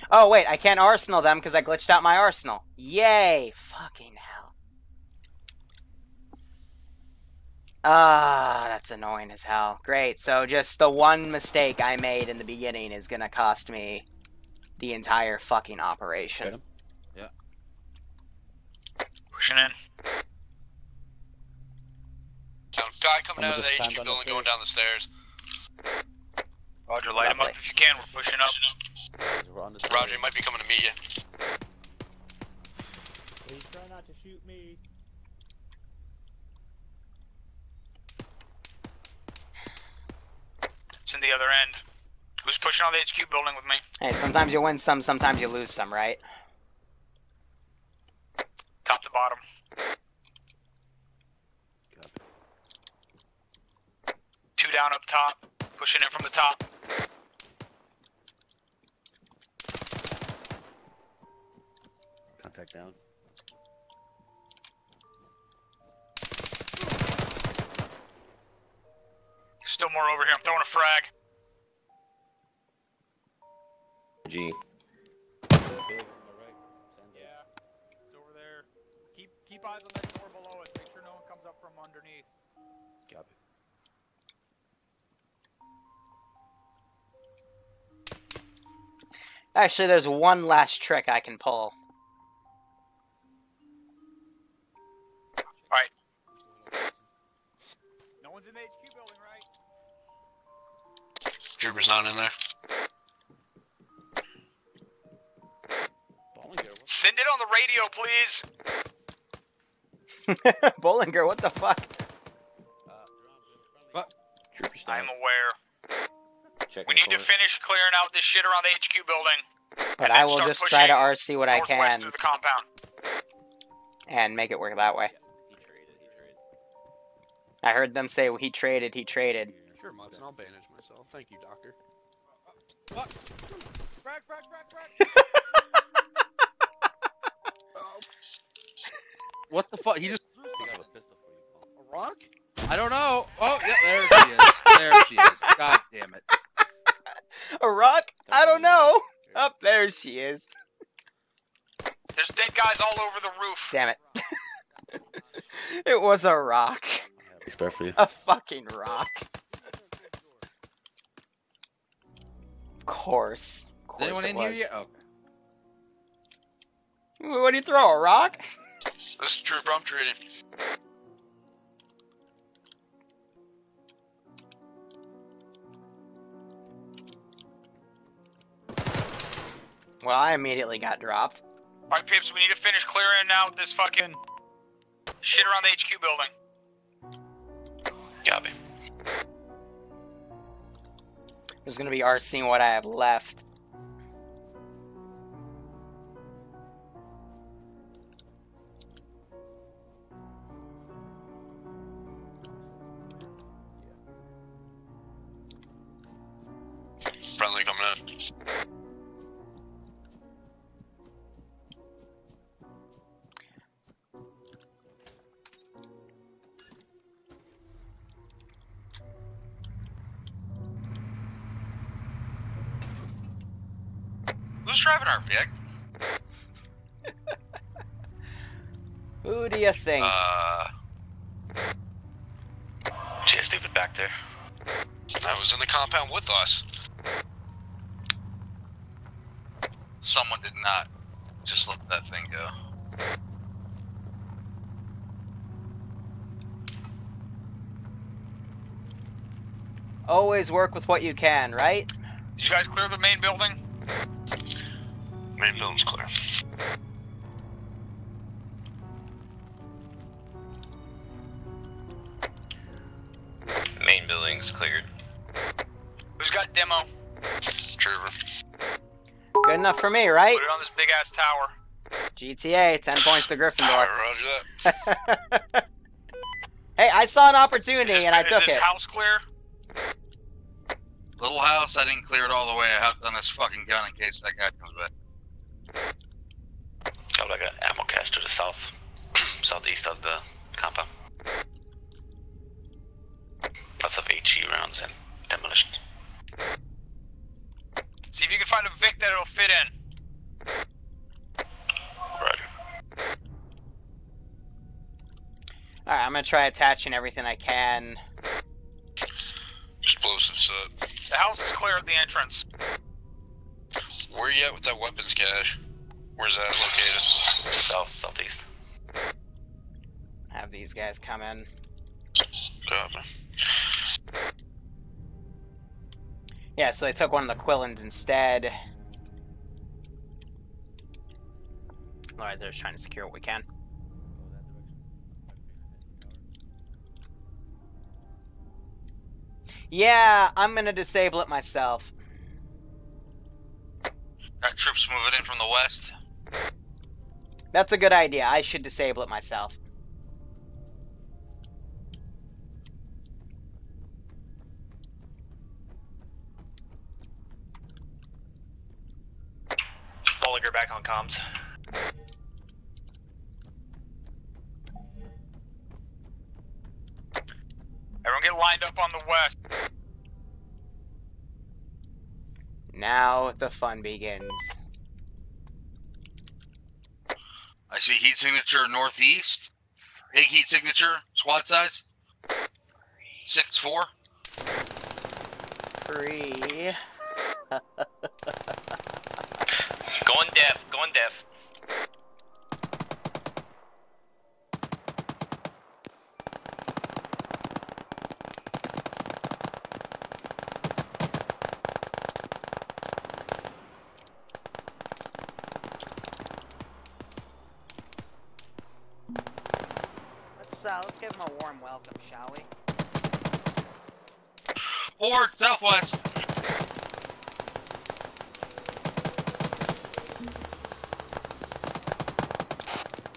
Oh wait, I can't arsenal them because I glitched out my arsenal. Yay! Fucking hell. Ah, that's annoying as hell. Great. So just the one mistake I made in the beginning is gonna cost me the entire fucking operation. Yeah. Pushing in. So, guy coming Someone out of the HQ building going down the stairs. Roger, light him up if you can. We're pushing up. We're on the Roger, he might be coming to meet you. Please try not to shoot me. It's in the other end. Who's pushing on the HQ building with me? Hey, sometimes you win some, sometimes you lose some, right? Top to bottom. Two down up top. Pushing in from the top. Contact down. Still more over here. I'm throwing a frag. G. Yeah. It's over there. Keep keep eyes on that door below us. Make sure no one comes up from underneath. Actually, there's one last trick I can pull. Alright. No one's in the HQ building, right? Trooper's not in there. Send it on the radio, please. <laughs> Bollinger, what the fuck? Uh, Trooper I'm aware. Check We need to finish clearing out this shit around the HQ building. But and I will just try to RC what I can the compound. and make it work that way. I heard them say he traded, he traded. Sure, Munson, I'll bandage myself. Thank you, doctor. Crack, crack, crack, crack. What the fuck? He just threw something. A rock? I don't know. Oh, yeah, there she is. There she is. God damn it. A rock? I don't know. <laughs> Up there she is. There's dead guys all over the roof. Damn it. <laughs> it was a rock. Spare for you. A fucking rock. Of course. Of Is course anyone it in here was. yet? Okay. What do you throw? A rock? This is true, I'm trading. Well, I immediately got dropped. Alright, Pips, we need to finish clearing out this fucking shit around the HQ building. Copy. There's gonna be RCing what I have left. Friendly coming in. You think? Uh. Gee, stupid back there. That was in the compound with us. Someone did not just let that thing go. Always work with what you can, right? Did you guys clear the main building? Main building's clear. Enough for me, right? Put it on this big ass tower. GTA, 10 points to Gryffindor. Roger that. <laughs> hey, I saw an opportunity and I is took this it. house clear? Little house, I didn't clear it all the way. I hopped on this fucking gun in case that guy comes back. I Got like an ammo cache to the south, <clears throat> southeast of the compound. Lots of HE rounds and demolition. See if you can find a Vic that it'll fit in. Roger. Alright, I'm gonna try attaching everything I can. Explosive set. The house is clear at the entrance. Where you at with that weapons cache? Where's that located? South, southeast. Have these guys come in. Copy. Yeah, so they took one of the Quillins instead. Alright, they're just trying to secure what we can. Yeah, I'm gonna disable it myself. Got troops moving in from the west. That's a good idea. I should disable it myself. Bollinger back on comms. Everyone get lined up on the west. Now the fun begins. I see heat signature northeast. Big heat signature, squad size. Six four. Free. <laughs> Going deaf, going deaf. Let's uh, let's give him a warm welcome, shall we? Forward, southwest.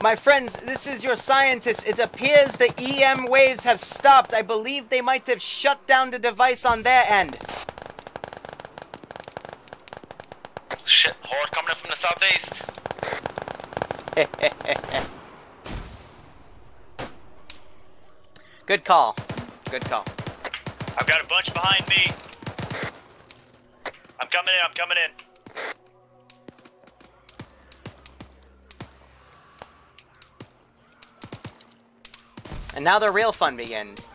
My friends, this is your scientist. It appears the EM waves have stopped. I believe they might have shut down the device on their end. Shit, horde coming in from the southeast. <laughs> Good call. Good call. I've got a bunch behind me. I'm coming in, I'm coming in. And now the real fun begins.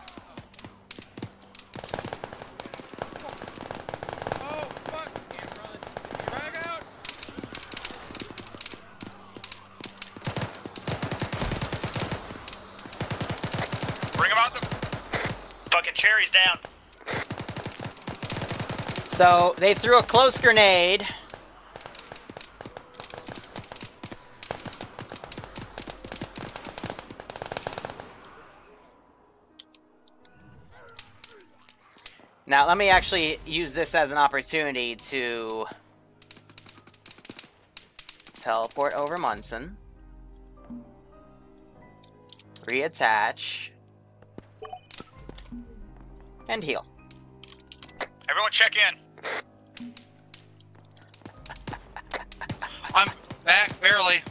Oh, fuck! Can't run. Drag out! Bring him out the. Fucking cherries down. So they threw a close grenade. Now let me actually use this as an opportunity to teleport over Munson. Reattach. And heal. Everyone check in. I'm back barely.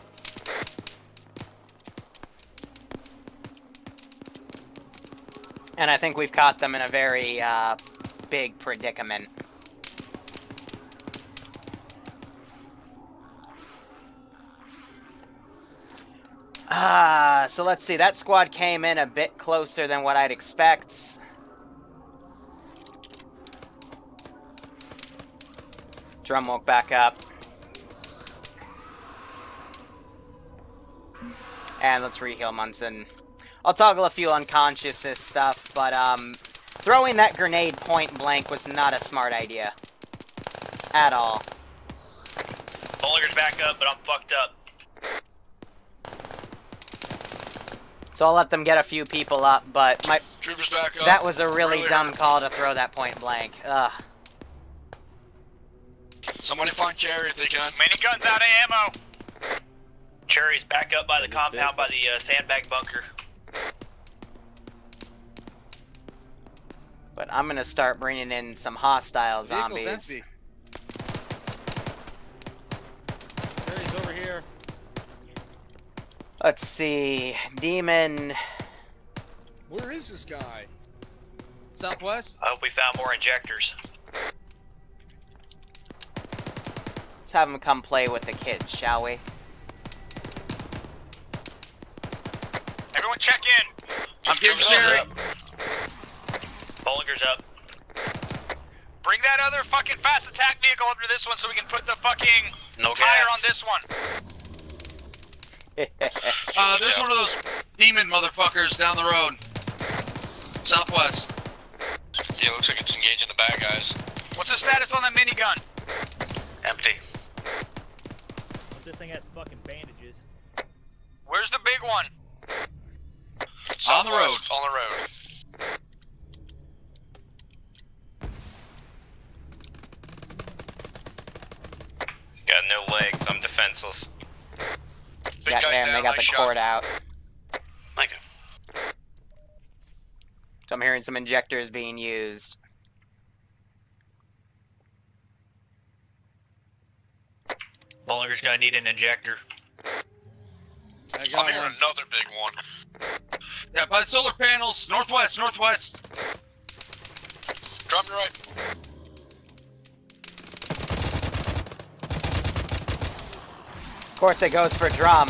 And I think we've caught them in a very uh, big predicament. Ah, so let's see. That squad came in a bit closer than what I'd expect. Drum woke back up. And let's reheal Munson. I'll toggle a few unconsciousness stuff, but um, throwing that grenade point blank was not a smart idea. At all. Bollinger's back up, but I'm fucked up. So I'll let them get a few people up, but my Troopers back up. that was a really Earlier. dumb call to throw that point blank. Ugh. Somebody find Cherry if they can. Miniguns out of ammo. Cherry's back up by the compound by the uh, sandbag bunker. But I'm gonna start bringing in some hostile zombies. empty. Terry's over here. Let's see. Demon. Where is this guy? Southwest. I hope we found more injectors. Let's have him come play with the kids, shall we? Everyone check in. I'm getting Drums Sherry. up. Bollinger's up. Bring that other fucking fast attack vehicle up to this one so we can put the fucking No tire gas. on this one. <laughs> Uh, there's one of those demon motherfuckers down the road. Southwest. Yeah, looks like it's engaging the bad guys. What's the status on that minigun? Empty. This thing has fucking bandages. Where's the big one? On the road. Southwest, On the road. Got no legs. I'm defenseless. Big yeah, guy there, down, they got nice the shot. cord out. Thank you. So I'm hearing some injectors being used. Bollinger's gonna need an injector. I got I'm hearing another big one. Yeah, by the solar panels, northwest, northwest. Drum to right. Of course, it goes for drum.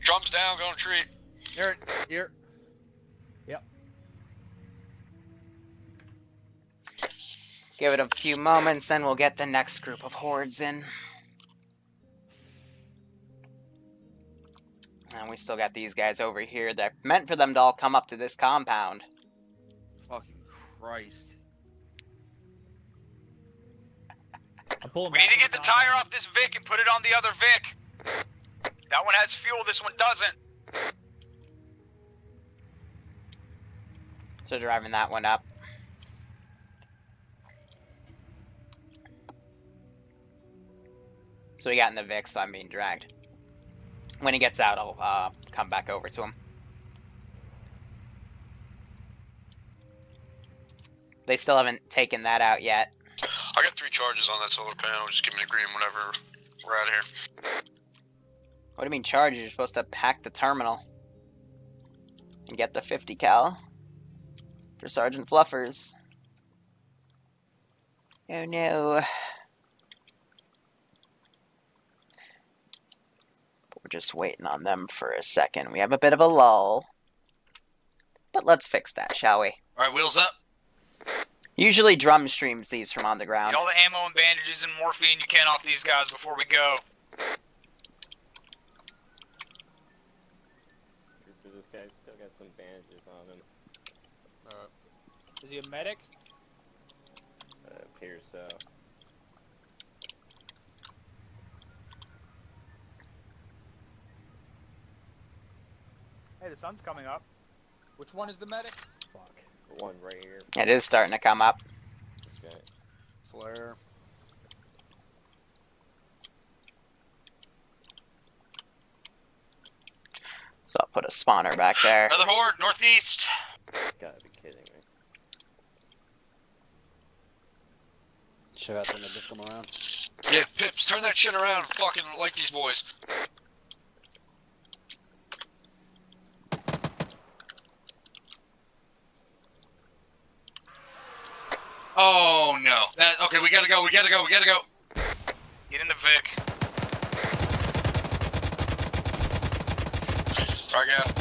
Drum's down, going tree. Here, here. Yep. Give it a few moments, then we'll get the next group of hordes in. And we still got these guys over here that meant for them to all come up to this compound. Fucking Christ. I'm pulling We need to get the the tire off this Vic and put it on the other Vic. That one has fuel, this one doesn't. So driving that one up. So he got in the Vic, so I'm being dragged. When he gets out, I'll uh, come back over to him. They still haven't taken that out yet. I got three charges on that solar panel. Just give me a green whenever we're out of here. What do you mean charges? You're supposed to pack the terminal. And get the 50 cal. For Sergeant Fluffers. Oh no. We're just waiting on them for a second. We have a bit of a lull. But let's fix that, shall we? All right, wheels up. Usually drum streams these from on the ground. Get all the ammo and bandages and morphine you can off these guys before we go. This guy's still got some bandages on him. Is he a medic? Uh, appears so. Hey, the sun's coming up. Which one is the medic? Fuck. The one right here. It is starting to come up. This guy. Flare. So I'll put a spawner back there. Another horde, northeast. Gotta be kidding me. Should I turn the disco around? Yeah, Pips, turn that shit around. Fucking like these boys. Oh no. That okay. We gotta go. We gotta go. We gotta go. Get in the Vic. Frag out.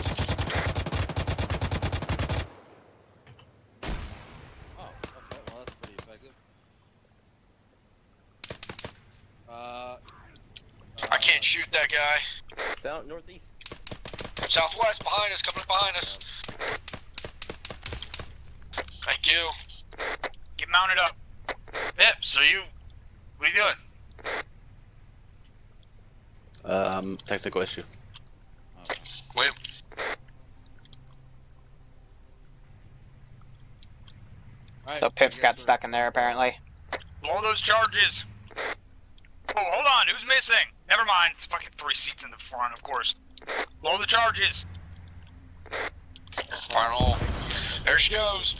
Oh, okay. Well, that's pretty effective. Uh. I can't shoot that guy. South northeast. Southwest, behind us, coming up behind us. Thank you. Get mounted up. Yep. So you, what are you doing? Um, technical issue. Wait. Alright, So Pip's I got guess stuck in there apparently. Blow those charges. Oh, hold on. Who's missing? Never mind. It's fucking three seats in the front, of course. Blow the charges. Final. There she goes.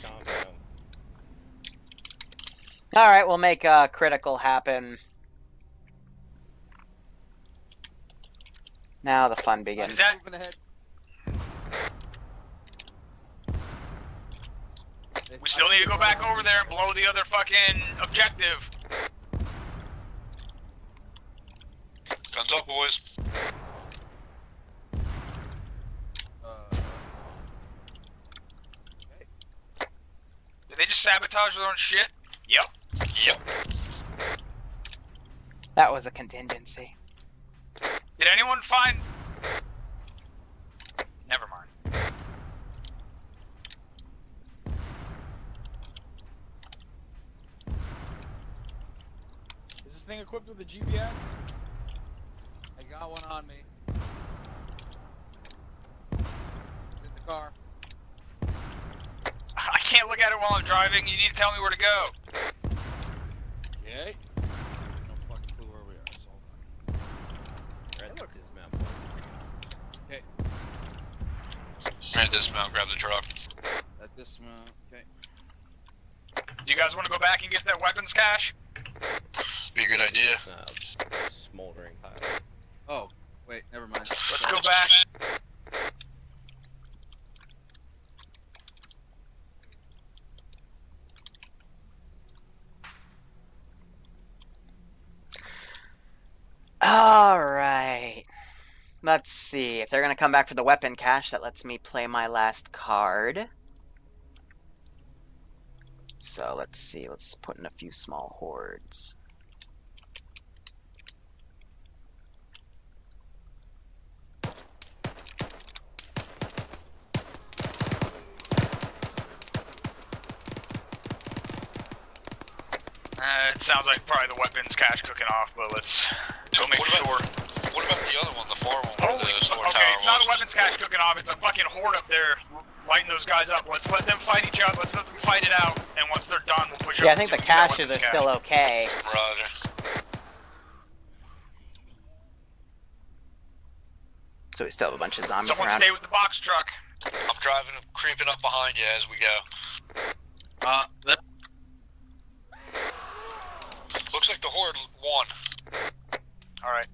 All right, we'll make a critical happen. Now the fun begins. Is that- Moving ahead. We still need to go back over there and blow the other fucking objective. Guns up, boys. Uh, Did they just sabotage their own shit? Yep. Yep. That was a contingency. Did anyone find? Never mind. Is this thing equipped with a GPS? I got one on me. It's in the car. I can't look at it while I'm driving. You need to tell me where to go. Okay. No fucking clue where we are. So hold on. Red this map. Okay. Right, dismount, grab the truck. At this amount. Okay. Do you guys want to go back and get that weapons cache? Be a good idea. Uh, smoldering pile. Oh, wait. Never mind. Let's go back. All right. Let's see. If they're going to come back for the weapon cache, that lets me play my last card. So let's see. Let's put in a few small hordes. Uh, it sounds like probably the weapons cache cooking off, but let's go make What about- sure. What about the other one, the far one? where Holy, the store okay, tower it's not a weapons cache cooking off. It's a fucking horde up there lighting those guys up. Let's let them fight each other. Let's let them fight it out, and once they're done, we'll push. Yeah, I think the see if we can get caches are weapons still okay. Roger. So we still have a bunch of zombies Someone around. stay with the box truck. I'm driving, creeping up behind you as we go. Uh, that, Looks like the horde won. All right.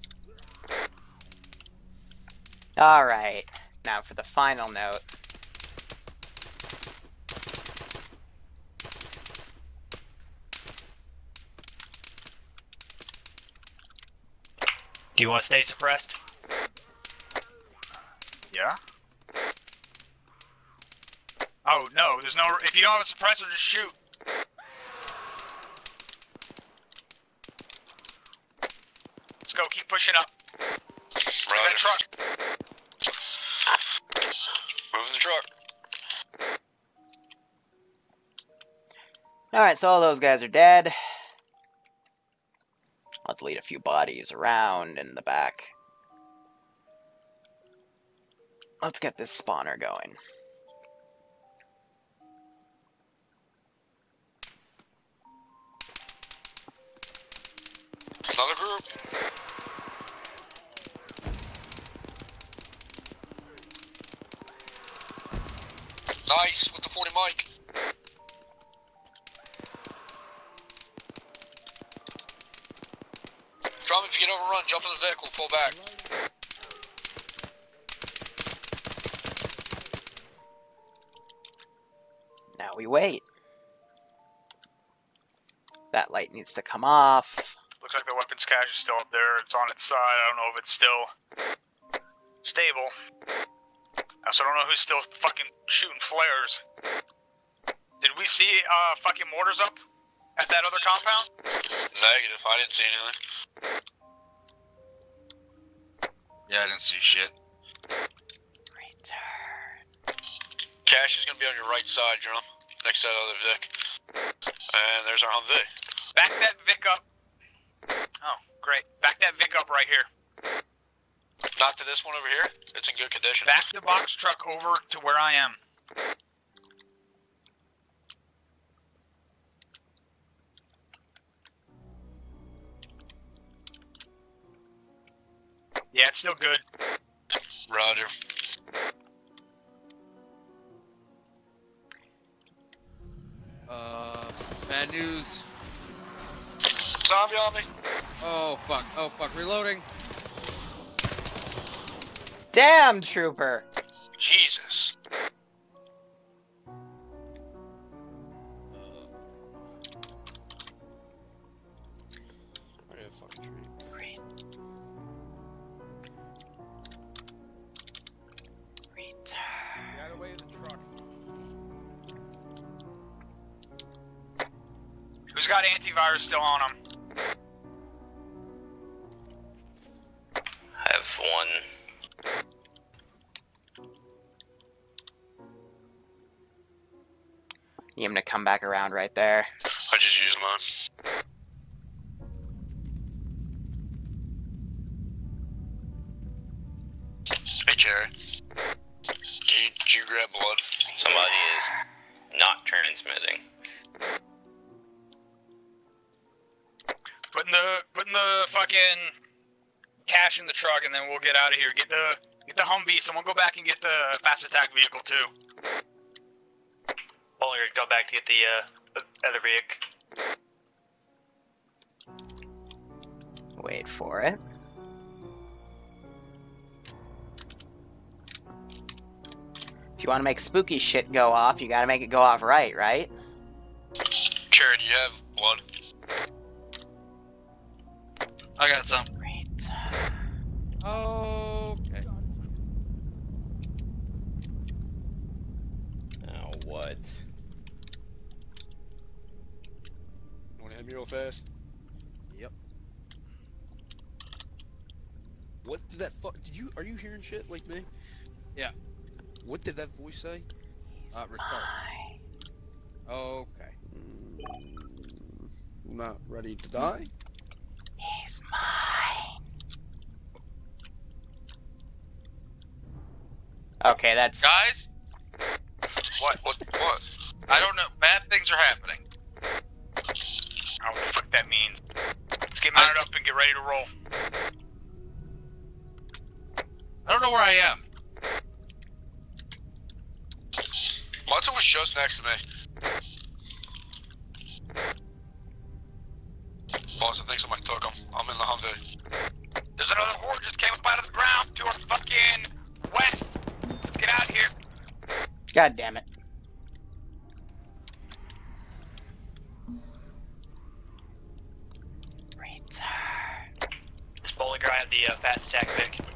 All right. Now for the final note. Do you want to stay suppressed? Yeah. Oh no, there's no. If you don't have a suppressor, just shoot. Go. Keep pushing up. Bring that Roger. truck. Moving the truck. All right, so all those guys are dead. I'll delete a few bodies around in the back. Let's get this spawner going. Another group. Nice with the 40 mic. Drum, if you get overrun, jump in the vehicle, pull back. Now we wait. That light needs to come off. Looks like the weapons cache is still up there. It's on its side. I don't know if it's still stable. I also don't know who's still fucking shooting flares. Did we see uh fucking mortars up at that other compound? Negative, I didn't see anything. yeah, I didn't see shit. Return. Cache is gonna be on your right side, Drum. Next to that other Vic. And there's our Humvee. Back that Vic up. Oh, great. Back that Vic up right here. Not to this one over here. It's in good condition. Back the box truck over to where I am. Yeah, it's still good. Roger. Uh, bad news. Zombie on me. Oh, fuck. Oh, fuck. Reloading. Damn, trooper. Jesus. I need a fucking tree. Return. Get away in the truck. Who's got antivirus still on him? Come back around right there. I just used mine. Hey, Cherry. Did you, did you grab blood? Somebody is not transmitting. Putting the putting the fucking cache in the truck, and then we'll get out of here. Get the get the Humvee. Someone go back and get the fast attack vehicle too. Bollinger, go back to get the, uh, other vehicle. Wait for it. If you want to make spooky shit go off, you gotta make it go off right, right? Cherry, do you have blood? I got some. Great. Okay. Now what? You wanna hit me real fast? Yep. What did that fuck? Did you? Are you hearing shit like me? Yeah. What did that voice say? Uh, retard. Okay. Not ready to die. He's mine. Okay, that's Guys, What? What? What? I don't know. Bad things are happening. I don't know what that means. Let's get mounted up and get ready to roll. I don't know where I am. Monster was just next to me. Boston thinks somebody took him. I'm in the Humvee. There's another horde just came up out of the ground to our fucking west. Let's get out of here. God damn it. Return. Does Bollinger have the uh, fast attack Vic?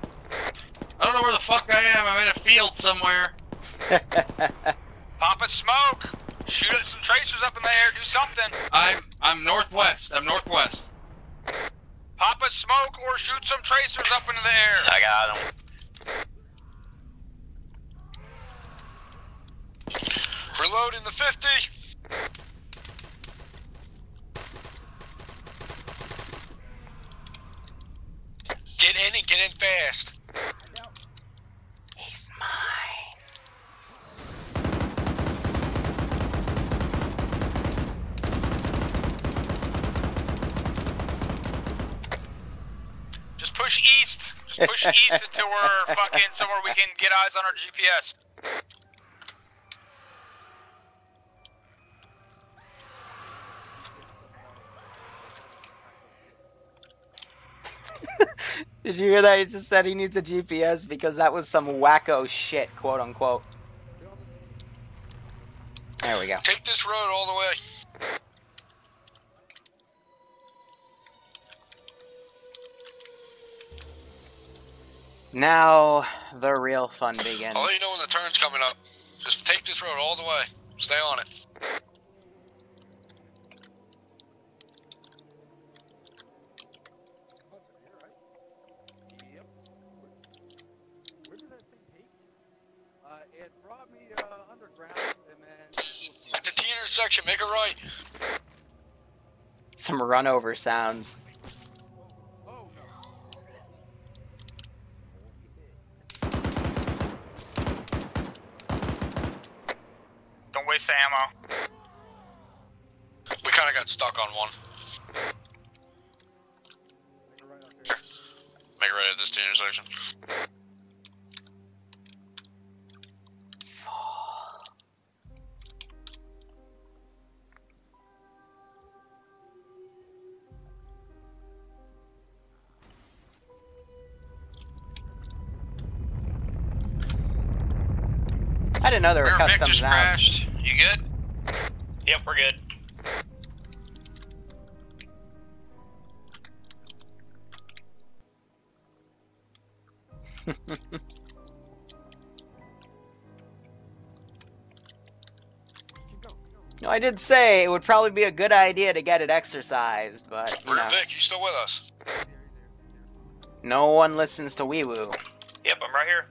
I don't know where the fuck I am. I'm in a field somewhere. <laughs> Pop a smoke. Shoot at some tracers up in the air. Do something. I'm I'm northwest. I'm northwest. Pop a smoke or shoot some tracers up into the air. I got him. Reloading the 50. Get in and get in fast. He's mine. Just push east. Just push east until we're fucking somewhere we can get eyes on our GPS. <laughs> Did you hear that? He just said he needs a GPS because that was some wacko shit, quote unquote. There we go. Take this road all the way. Now the real fun begins. I'll let you know when the turn's coming up. Just take this road all the way. Stay on it. Yep. Where did that thing take? Uh, it brought me uh, underground. At the T intersection, make a right. <laughs> Some run over sounds. waste the ammo. We kind of got stuck on one. Make it right at this intersection. I didn't know there were customs custom mounts good? Yep, we're good. <laughs> No, I did say it would probably be a good idea to get it exercised, but you know, Vic, you still with us? no one listens to wee woo. Yep, I'm right here.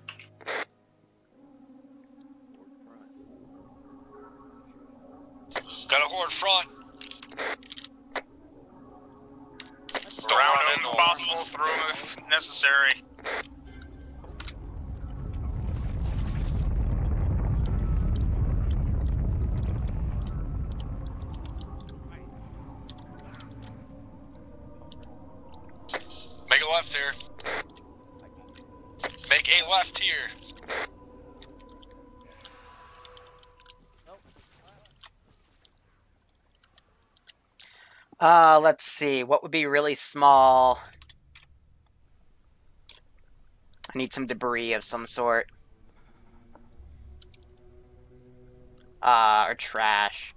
Got a horde front. Surround them if possible, through if necessary. Make a left here. Make a left here. Uh, let's see. What would be really small? I need some debris of some sort. Uh, or trash.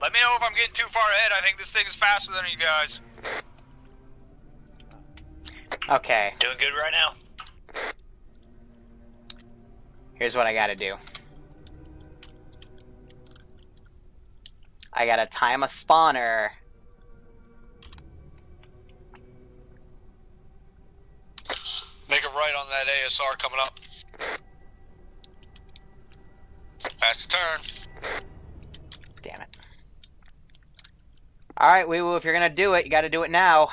Let me know if I'm getting too far ahead. I think this thing is faster than you guys. Okay, Doing good right now. here's what I gotta do. I gotta time a spawner. Make a right on that ASR coming up. Pass the turn. Damn it. Alright, Wee Woo, if you're gonna do it, you gotta do it now.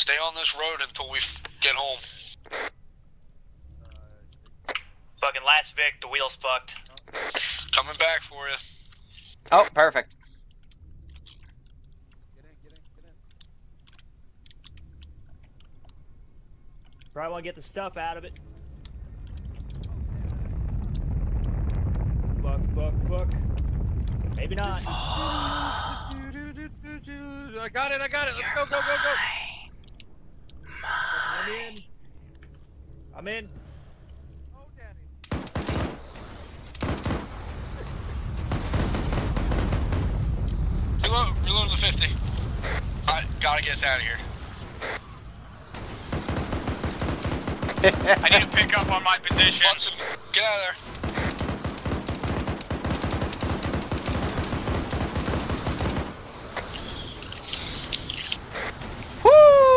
Stay on this road until we f- get home. Fucking last Vic, the wheel's fucked. Coming back for you. Oh, perfect. Probably want to get the stuff out of it. Fuck, fuck, fuck. Maybe not. I got it, I got it. Let's go, go, go, go. I'm in. I'm in. Reload, reload the 50. Alright, gotta get us out of here. <laughs> I need to pick up on my position. Bunsen, get out of there. Woo!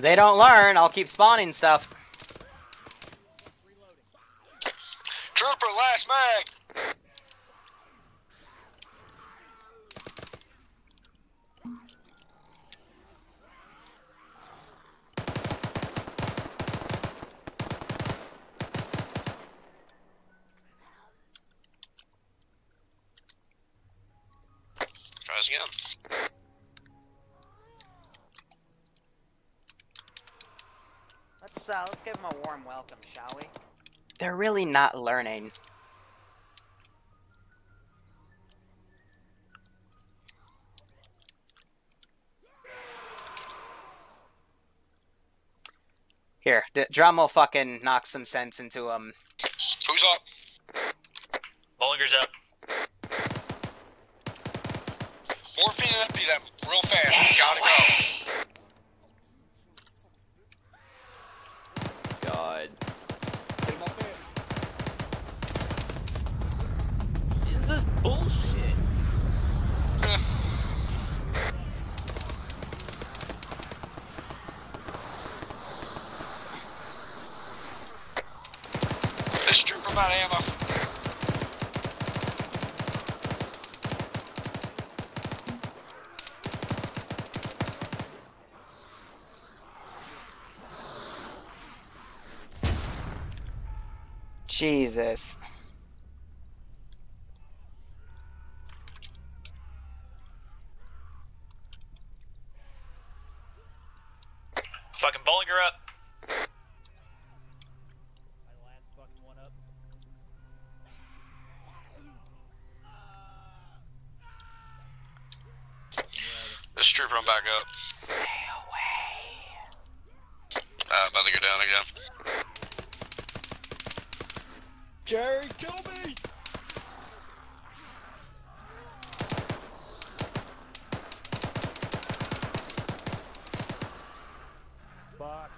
If they don't learn, I'll keep spawning stuff. Trooper, last mag. Again. Let's give them a warm welcome, shall we? They're really not learning. Here, the drum will fucking knock some sense into them. Who's up? Bollinger's up. Morphine and empty that real fast. We gotta go. God. Is this bullshit? This trooper about ammo. Jesus. Fucking Bollinger up. This trooper, I'm back up. Stay away. Uh, about to go down again. Jerry, kill me! Fuck.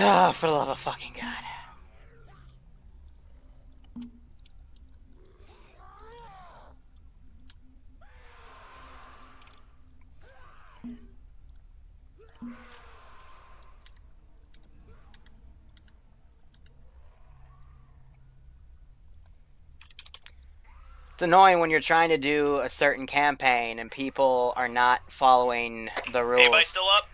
Ah, for the love of fucking God. It's annoying when you're trying to do a certain campaign and people are not following the rules. Anybody still up?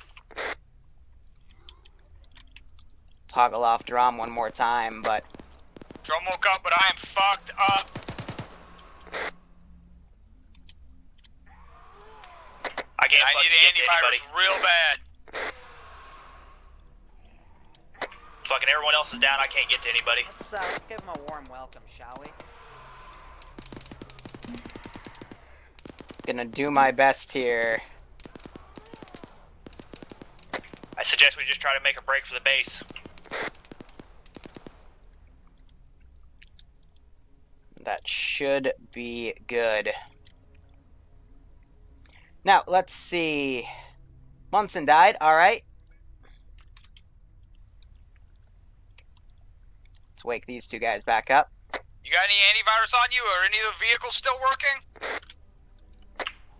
Toggle off drum one more time, but Drum woke up, but I am fucked up. I can't I need get to antivirus anybody. real bad. Fucking everyone else is down. I can't get to anybody. let's uh, let's give them a warm welcome, shall we? Gonna do my best here. I suggest we just try to make a break for the base. That should be good. Now, let's see. Munson died, alright. Let's wake these two guys back up. You got any antivirus on you, or any of the vehicles still working?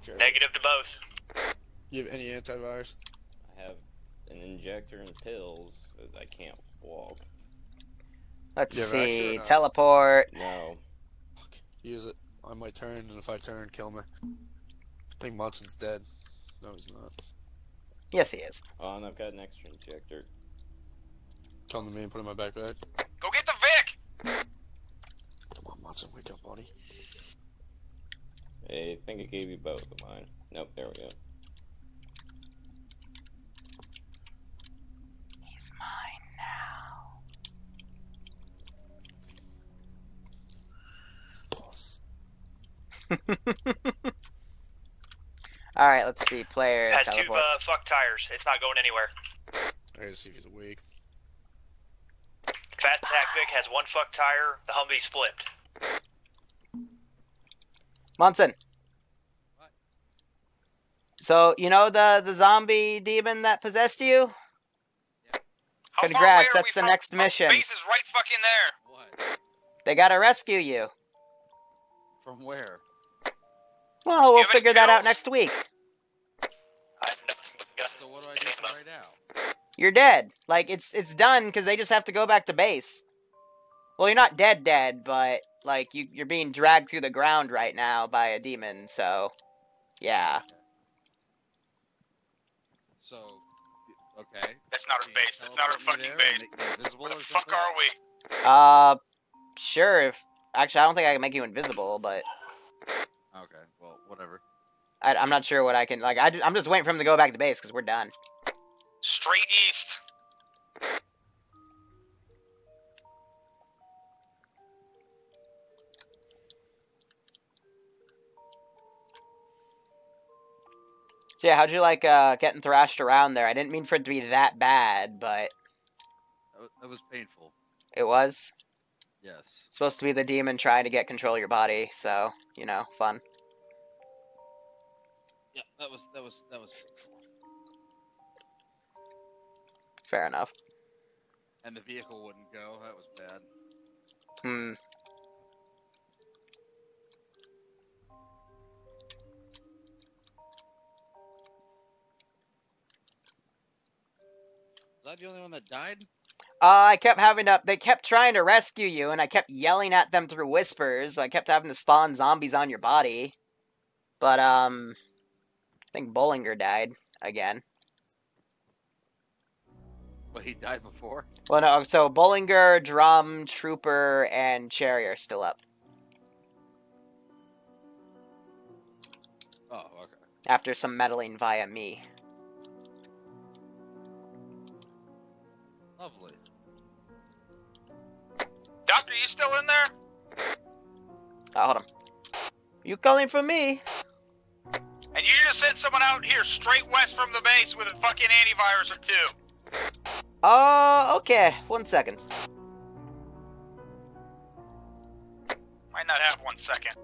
Jerry, Negative to both. you have any antivirus? I have an injector and pills. I can't walk. Let's You have action or see. Teleport. No. Use it on my turn, and if I turn, kill me. I think Munson's dead. No, he's not. Yes, he is. Oh, and I've got an extra injector. Come to me and put it in my backpack. Go get the Vic. Come on, Munson, wake up, buddy. I think it gave you both of mine. Nope, there we go. He's mine <laughs> Alright, let's see. Player, Has two teleport. uh, fuck tires. It's not going anywhere. I gotta see if he's awake. Fat Attack Vic has one fuck tire. The Humvee's flipped. Munson. So, you know the, the zombie demon that possessed you? How far away Congrats, that's the from- next our mission. Base is right fucking there. What? They gotta rescue you. From where? Well, we'll figure that out next week. So what do I do right now? You're dead. Like it's it's done because they just have to go back to base. Well, you're not dead, dead, but like you, you're being dragged through the ground right now by a demon. So, yeah. So, okay. That's not our base. That's not our fucking base. Where the fuck are we? Uh, sure. If actually, I don't think I can make you invisible, but Okay, well, whatever. I, I'm not sure what I can. Like, I, am just waiting for him to go back to base because we're done. Straight east. So yeah, how'd you like uh, getting thrashed around there? I didn't mean for it to be that bad, but it was, was painful. it was. Yes. supposed to be the demon trying to get control of your body, so you know, fun. Yeah, that was that was that was. Fair enough. And the vehicle wouldn't go. That was bad. Hmm. Was I the only one that died? Uh, I kept having to. They kept trying to rescue you, and I kept yelling at them through whispers. I kept having to spawn zombies on your body. But um, think Bollinger died again. Well, he died before. Well, no. So Bollinger, Drum, Trooper, and Cherry are still up Oh, okay. after some meddling via me. Lovely. Doctor, you still in there? Oh, hold on. You calling for me? And you just sent someone out here straight west from the base with a fucking antivirus or two. Uh, okay. One second. Might not have one second.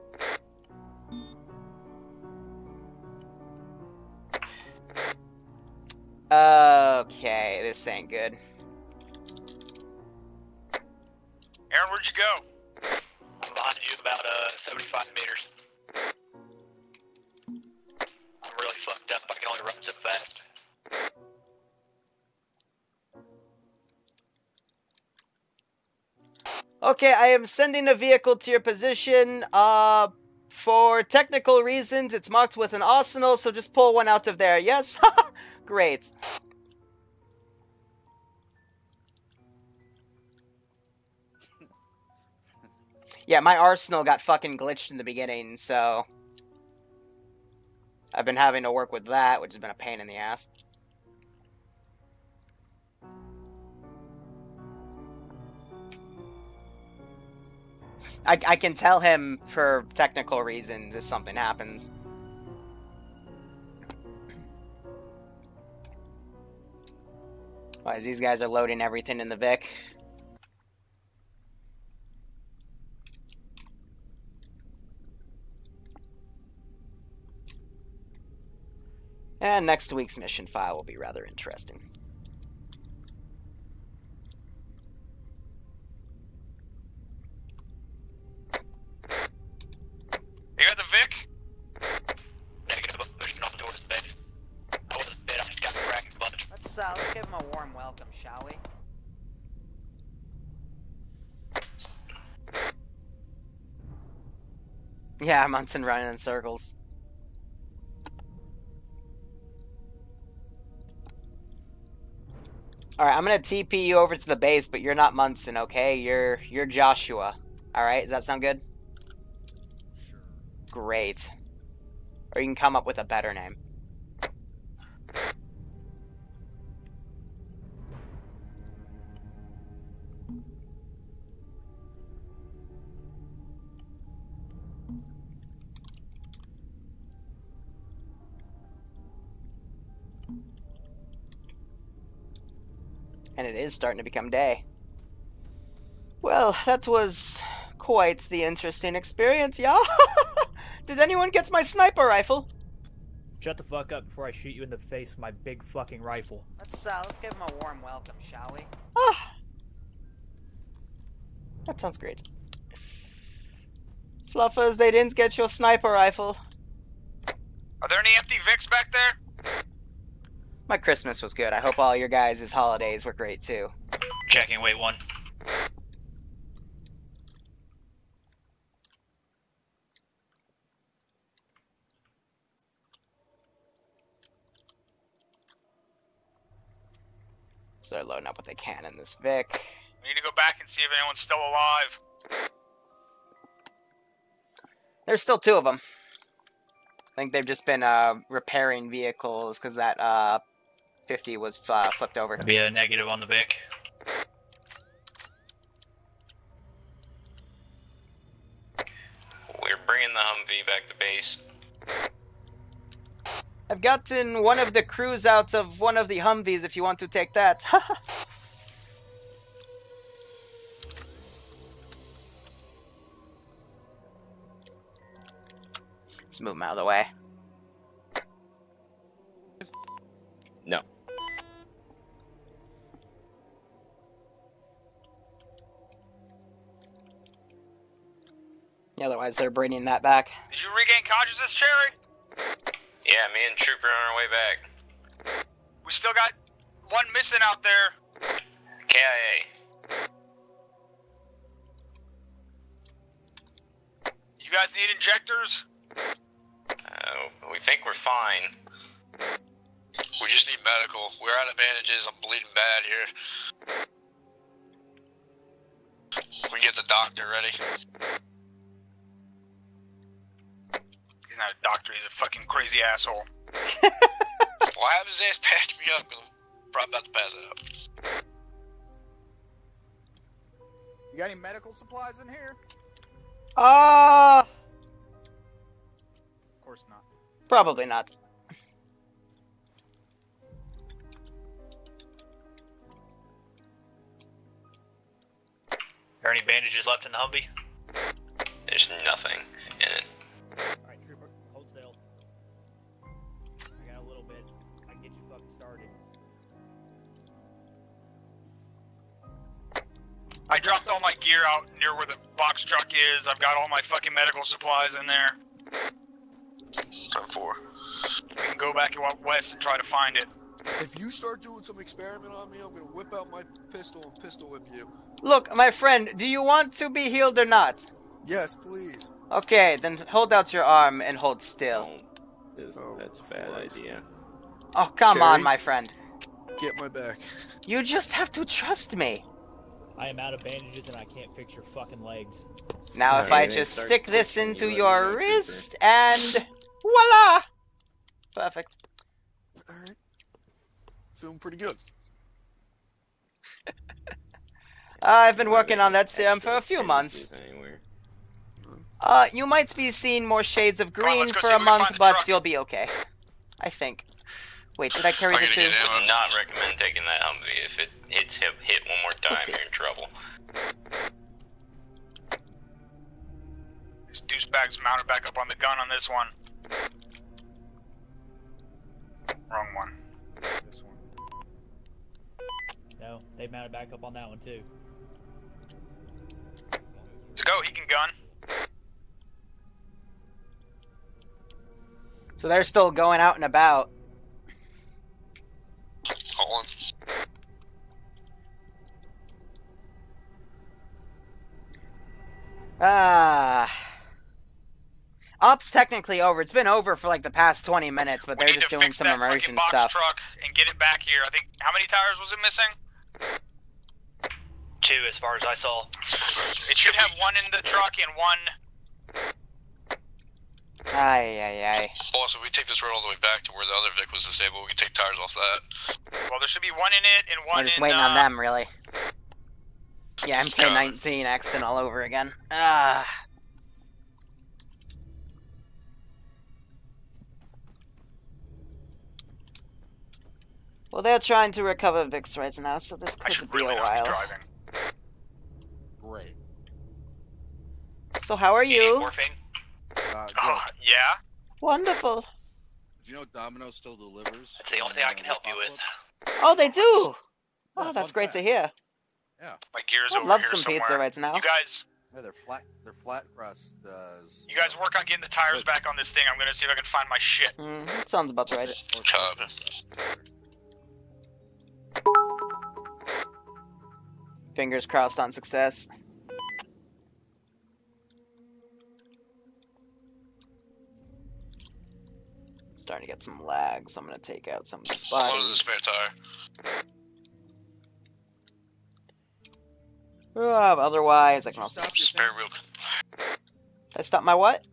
Okay, this ain't good. Aaron, where'd you go? I'm behind you about uh 75 meters. Only run so fast. Okay, I am sending a vehicle to your position. Uh, for technical reasons, it's marked with an arsenal, so just pull one out of there. Yes? <laughs> Great. Yeah, my arsenal got fucking glitched in the beginning, so... I've been having to work with that, which has been a pain in the ass. I, I can tell him for technical reasons if something happens. Why, as these guys are loading everything in the Vic. And next week's mission file will be rather interesting. You got the Vic? Negative. I'm pushing on towards. I wasn't dead. I just got cracked bunch. Let's uh, let's give him a warm welcome, shall we? Yeah, Munson running in circles. All right, I'm gonna TP you over to the base, but you're not Munson, okay? You're you're Joshua. All right, does that sound good? Great. Or you can come up with a better name. And it is starting to become day. Well, that was quite the interesting experience, y'all. <laughs> Did anyone get my sniper rifle? Shut the fuck up before I shoot you in the face with my big fucking rifle. Let's uh, let's give him a warm welcome, shall we? Ah, that sounds great. Fluffers, they didn't get your sniper rifle. Are there any empty Vics back there? My Christmas was good. I hope all your guys' holidays were great too. Checking wait one. So they're loading up what they can in this Vic. We need to go back and see if anyone's still alive. There's still two of them. I think they've just been uh, repairing vehicles because that uh, 50 was uh, flipped over. Be a negative on the Vic. We're bringing the Humvee back to base. I've gotten one of the crews out of one of the Humvees if you want to take that. <laughs> Let's move him out of the way. No. Otherwise they're bringing that back. Did you regain consciousness, Cherry? Yeah, me and Trooper are on our way back. We still got one missing out there. KIA. You guys need injectors? Uh, we think we're fine. We just need medical. We're out of bandages. I'm bleeding bad here. We can get the doctor ready. Not a doctor, he's a fucking crazy asshole. <laughs> Well, I have his ass patched me up. 'cause I'm probably about to pass out. You got any medical supplies in here? Uh, Of course not. probably not. Are any bandages left in the Humvee? There's nothing in it. I dropped all my gear out near where the box truck is. I've got all my fucking medical supplies in there. Time four. We can go back and walk west and try to find it. If you start doing some experiment on me, I'm gonna whip out my pistol and pistol whip you. Look, my friend, do you want to be healed or not? Yes, please. Okay, then hold out your arm and hold still. Oh, that's a bad Christ. idea. Oh, come on, my friend. Get my back. You just have to trust me. I am out of bandages and I can't fix your fucking legs. Now, if Okay, I just stick this into you your know, Trooper. wrist and voila! Perfect. Alright. Feeling pretty good. <laughs> I've been working on that serum for a few months. Uh, you might be seeing more shades of green let's for a if we can month, but truck. you'll be okay. I think. Wait, did I carry I'm the gonna two? get ammo. Would not recommend taking that Humvee. If it hits hit, hit one more time, you're in trouble. This douchebag's mounted back up on the gun on this one. Wrong one. This one. No, they mounted back up on that one too. To go, he can gun. So they're still going out and about. Hold on. Ah. Up's technically over. It's been over for like the past 20 minutes, but we they're just doing some that immersion box stuff. truck and get it back here. I think how many tires was it missing? Two, as far as I saw. It should have one in the truck and one. Ay, ay, ay. Boss, if we take this road all the way back to where the other Vic was disabled, we can take tires off that. Well, there should be one in it and one We're just in. waiting uh, on them, really. Yeah, MK19 accident all over again. Ah. Well, they're trying to recover Vix right now, so this I could be really a while. driving. Great. So, how are you? Morphine? Uh, good. Oh, yeah. Wonderful. Did you know Domino still delivers? That's the only thing I can help you with. Oh, they do. Oh, that's great to hear. My gear's I'd over love here some pizza somewhere. right now. You guys, Yeah, they're flat. They're flat crust. Uh, you guys work on getting the tires back on this thing. I'm gonna see if I can find my shit. Mm, sounds about right. Copy. Fingers crossed on success. Starting to get some lag, so I'm gonna take out some of these Load the spare tire. Uh, otherwise, I can also. Stop your Spare thing. wheel. I stop my what?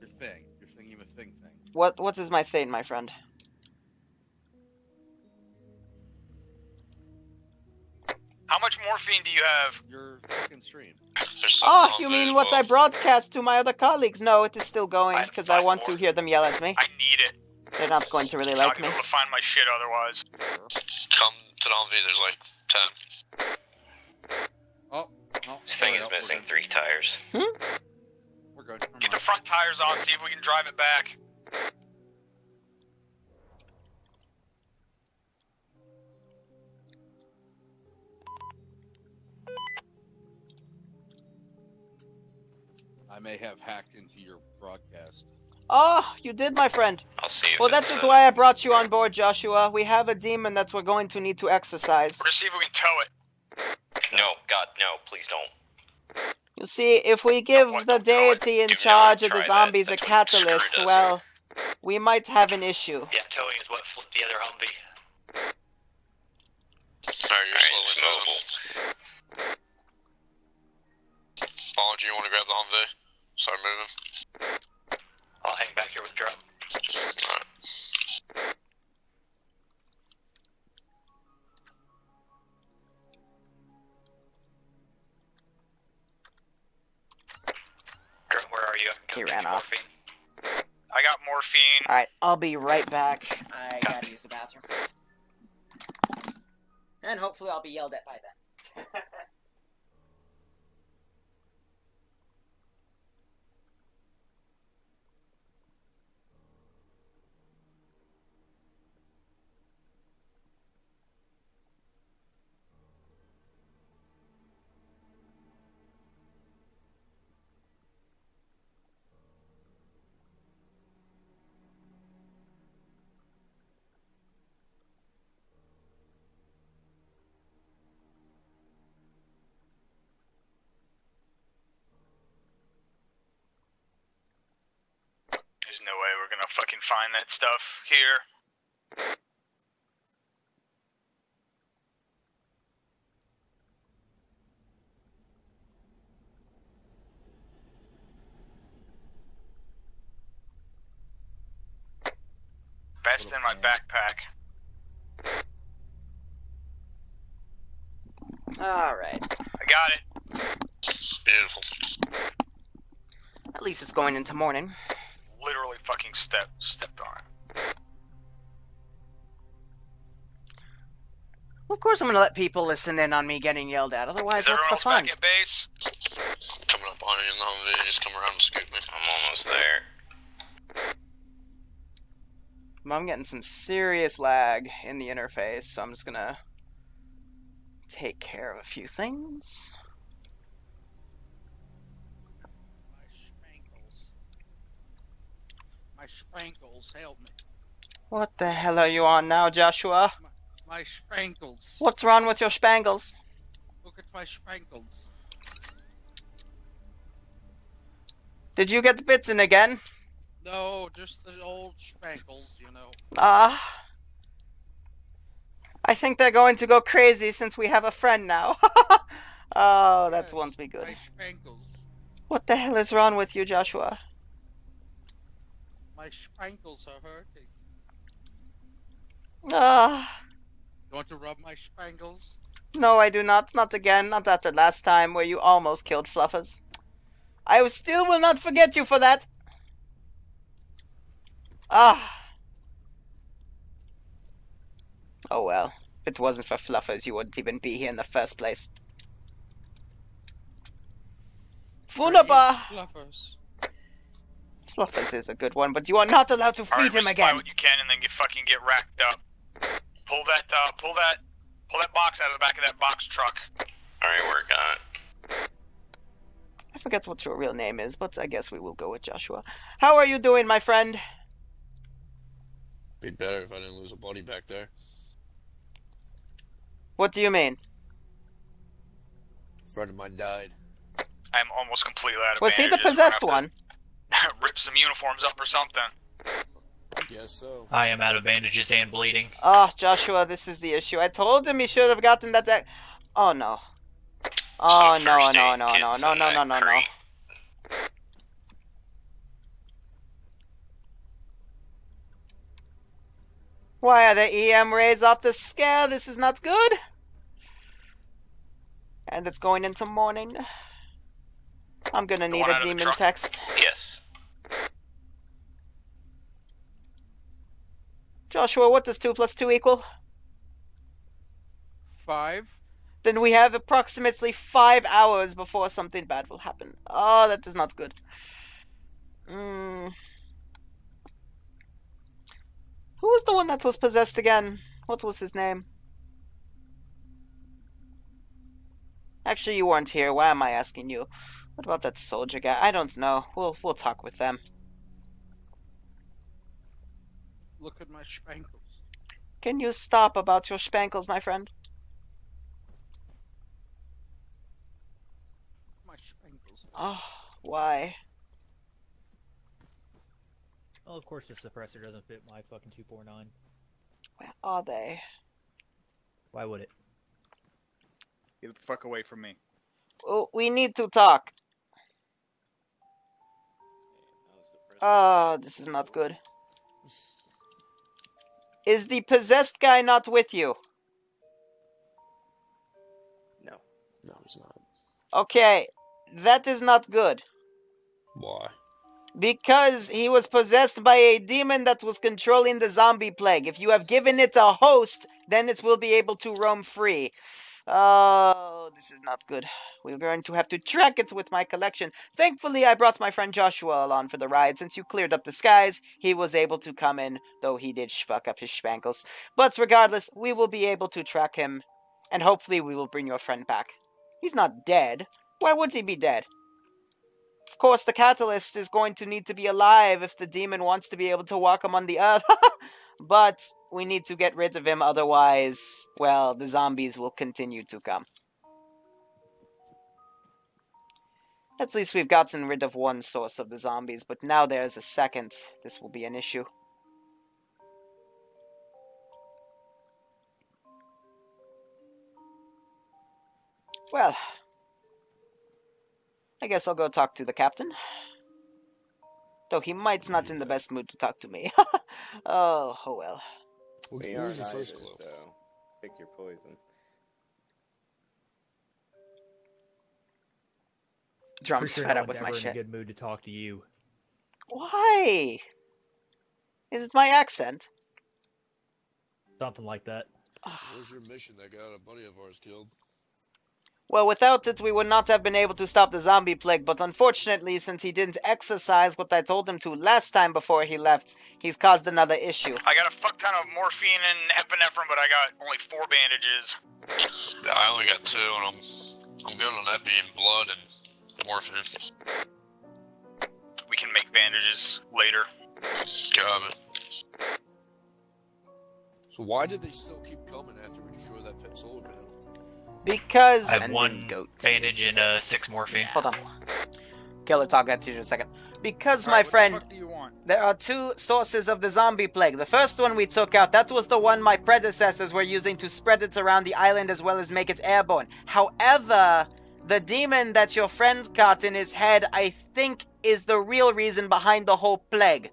Your thing. Your thing. You a thing thing. What? What is my thing, my friend? How much morphine do you have? Your fucking stream. Oh, you mean as what I broadcast to my other colleagues? No, it is still going because I five want to hear them yell at me. I need it. They're not going to really Not like gonna me. be able to find my shit otherwise. Come to the Humvee, there's like 10. Oh, no. This thing is oh, missing three tires. We're good. Never Get the front tires on, see if we can drive it back. I may have hacked into your broadcast. Oh, you did, my friend. I'll see if Well, that is uh, why I brought you on board, Joshua. We have a demon that we're going to need to exercise. We're gonna see if we can tow it. No, God, no, please don't. You see, if we give What? the deity in charge of the try that. zombies a That's what screwed catalyst, us. well, we might have an issue. Yeah, towing is what flipped the other Humvee. Alright, you're Alright, it's slowly mobile. moving. do you want to grab the Humvee? Start moving. I'll hang back here with drum. Alright. Where are you? He ran off. morphine. I got morphine. Alright, I'll be right back. I gotta use the bathroom. And hopefully I'll be yelled at by then. <laughs> There's no way we're gonna fucking find that stuff here. Best in my backpack. Alright. I got it. Beautiful. At least it's going into morning. Literally fucking step stepped on it. Of course I'm gonna let people listen in on me getting yelled at, otherwise Is what's the else fun? back at base? Coming up on you in the Humvee, just come around and scoop me. I'm almost there. I'm getting some serious lag in the interface, so I'm just gonna take care of a few things. My spankles. My spankles, help me. What the hell are you on now, Joshua? My spankles. What's wrong with your spangles? Look at my spankles. Did you get bitten again? No, just the old spankles, you know. Ah. I think they're going to go crazy since we have a friend now. <laughs> oh, that Yes, won't be good. My. What the hell is wrong with you, Joshua? My spankles are hurting. Ah. You want to rub my spangles? No, I do not. Not again. Not after last time where you almost killed Fluffers. I still will not forget you for that. Ah. Oh well. If it wasn't for Fluffers, you wouldn't even be here in the first place. Funaba! Fluffers. Fluffers is a good one, but you are not allowed to Alright, feed him resupply again. what you can and then get fucking get racked up. Pull that uh pull that pull that box out of the back of that box truck. Alright, work on it. I forget what your real name is, but I guess we will go with Joshua. How are you doing, my friend? Be better if I didn't lose a body back there. What do you mean? A friend of mine died. I'm almost completely out of Was he the possessed one? to <laughs> Rip some uniforms up or something. I guess so. I am out of bandages and bleeding. Oh, Joshua, this is the issue. I told him he should have gotten that. Deck. Oh no. Oh So no first no no no uh, no no no no no. Why are the EM rays off the scale? This is not good. And it's going into morning. I'm gonna need one a out of the demon text. Yes. Joshua, what does 2 plus 2 equal? Five. Then we have approximately 5 hours before something bad will happen. Oh, that is not good. Mm. Who was the one that was possessed again? What was his name? Actually, you weren't here. Why am I asking you? What about that soldier guy? I don't know. We'll we'll talk with them. Look at my spankles. Can you stop about your spankles, my friend? My spankles. Oh, why? Well, of course the suppressor doesn't fit my fucking 249. Where are they? Why would it? Get the fuck away from me. Oh, we need to talk. Oh, this is not good. Is the possessed guy not with you? No. No, he's not. Okay, that is not good. Why? Because he was possessed by a demon that was controlling the zombie plague. If you have given it a host, then it will be able to roam free. Oh, this is not good. We're going to have to track it with my collection. Thankfully, I brought my friend Joshua along for the ride. Since you cleared up the skies, he was able to come in, though he did fuck up his spankles. But regardless, we will be able to track him, and hopefully we will bring your friend back. He's not dead. Why would he be dead? Of course, the catalyst is going to need to be alive if the demon wants to be able to walk among the earth. <laughs> but we need to get rid of him, otherwise, well, the zombies will continue to come. At least we've gotten rid of one source of the zombies, but now there's a second. This will be an issue. Well, I guess I'll go talk to the captain. Though he might's not in the best mood to talk to me. <laughs> oh, oh well. We Where's are your first neither, clue? so pick your poison. Drum's Pretty sure fed no up with one's my ever in shit. a good mood to talk to you. Why? Is it my accent? Something like that. Where's your mission that got a buddy of ours killed? Well, without it, we would not have been able to stop the zombie plague, but unfortunately, since he didn't exercise what I told him to last time before he left, he's caused another issue. I got a fuck ton of morphine and epinephrine, but I got only four bandages. I only got two, and I'm I'm good on epi and blood and morphine. We can make bandages later. Got it. So why did they still keep coming after we destroyed that pet solar panel? Because. I have one goat bandage and uh, six. six morphine. Hold on. Killer talk that to you in a second. Because, Alright, my what the friend, fuck do you want? there are two sources of the zombie plague. The first one we took out, that was the one my predecessors were using to spread it around the island as well as make it airborne. However, the demon that your friend got in his head, I think, is the real reason behind the whole plague.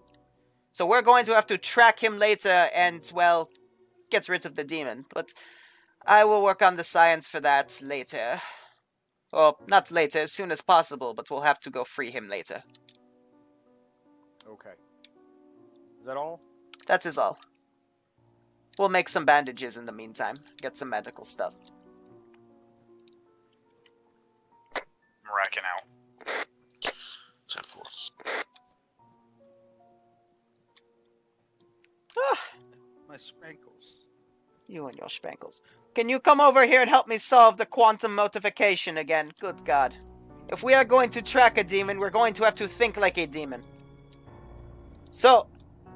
So we're going to have to track him later and, well, get rid of the demon. But I will work on the science for that later. Well, not later, as soon as possible, but we'll have to go free him later. Okay. Is that all? That is all. We'll make some bandages in the meantime. Get some medical stuff. I'm racking out. Ten four. Ah, My spankles. you and your spankles. Can you come over here and help me solve the quantum motification again? Good God. If we are going to track a demon, we're going to have to think like a demon. So,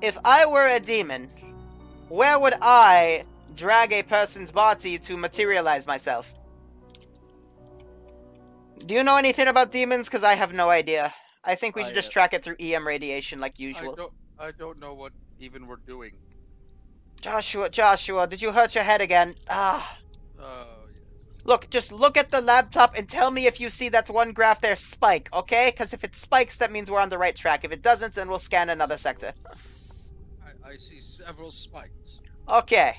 if I were a demon, where would I drag a person's body to materialize myself? Do you know anything about demons? Because I have no idea. I think we I, should just uh, track it through EM radiation like I usual. don't. I don't know what even we're doing. Joshua, Joshua, did you hurt your head again? Ah. Oh yes. Look, just look at the laptop and tell me if you see that one graph there spike, okay? Because if it spikes, that means we're on the right track. If it doesn't, then we'll scan another sector. I, I see several spikes. Okay.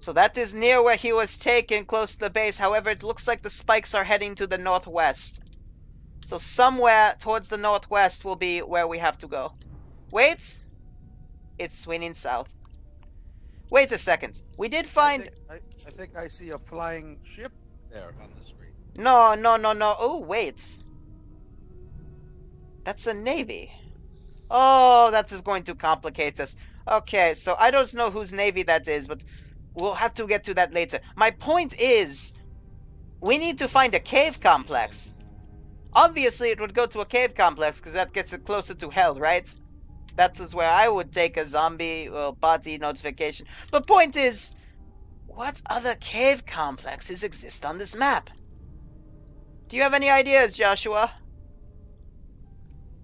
So that is near where he was taken, close to the base. However, it looks like the spikes are heading to the northwest. So somewhere towards the northwest will be where we have to go. Wait! It's swinging south. Wait a second. We did find... I, I think I see a flying ship there on the screen. No, no, no, no. Oh, wait. That's a navy. Oh, that is going to complicate us. Okay, so I don't know whose navy that is, but we'll have to get to that later. My point is, we need to find a cave complex. Obviously, it would go to a cave complex because that gets it closer to hell, right? That was where I would take a zombie well, body notification. But point is, what other cave complexes exist on this map? Do you have any ideas, Joshua?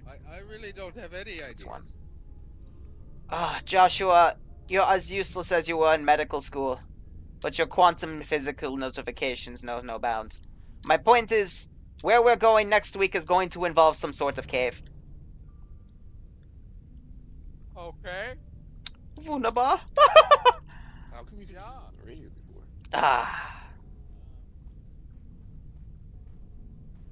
I, I really don't have any ideas. Ah, Joshua, you're as useless as you were in medical school, but your quantum physical notifications know no bounds. My point is, where we're going next week is going to involve some sort of cave. Okay. Wunderbar. How come you can the radio before? ah.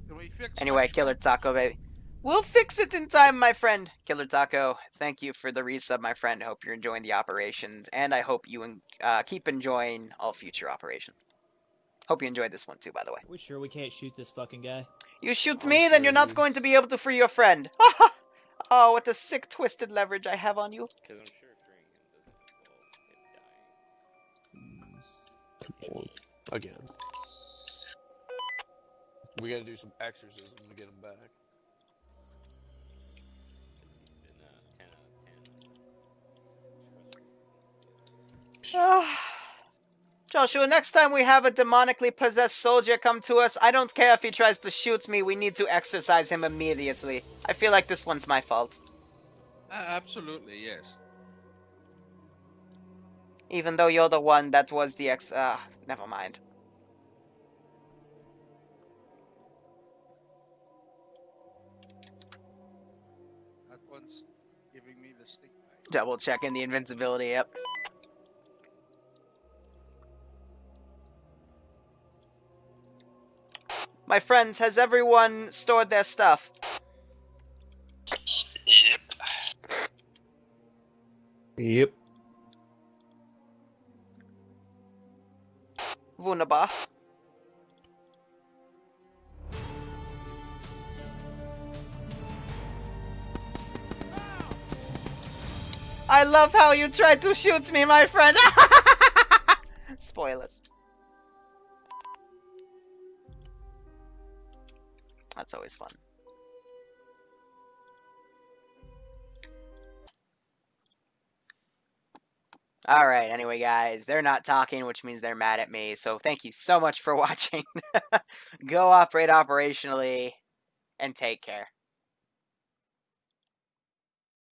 Can we fix Anyway, Killer Taco, baby. We'll fix it in time, my friend. Killer Taco, thank you for the resub, my friend. Hope you're enjoying the operations, and I hope you uh, keep enjoying all future operations. Hope you enjoyed this one too, by the way. we sure we can't shoot this fucking guy? You shoot me, then you're not going to be able to free your friend. <laughs> oh, what a sick, twisted leverage I have on you. Because I'm sure freeing him doesn't involve him dying. Again. We gotta do some exorcism to get him back. Ah. Joshua, next time we have a demonically possessed soldier come to us, I don't care if he tries to shoot me, we need to exorcise him immediately. I feel like this one's my fault. Uh, absolutely, yes. Even though you're the one that was the ex. Uh, never mind. That one's giving me the stink eye. Double checking the invincibility, yep. My friends, has everyone stored their stuff? Yep. Yep. Wunderbar. I love how you tried to shoot me, my friend. <laughs> Spoilers. That's always fun. Alright, anyway, guys, they're not talking, which means they're mad at me. So thank you so much for <laughs> watching. Go operate operationally, and take care.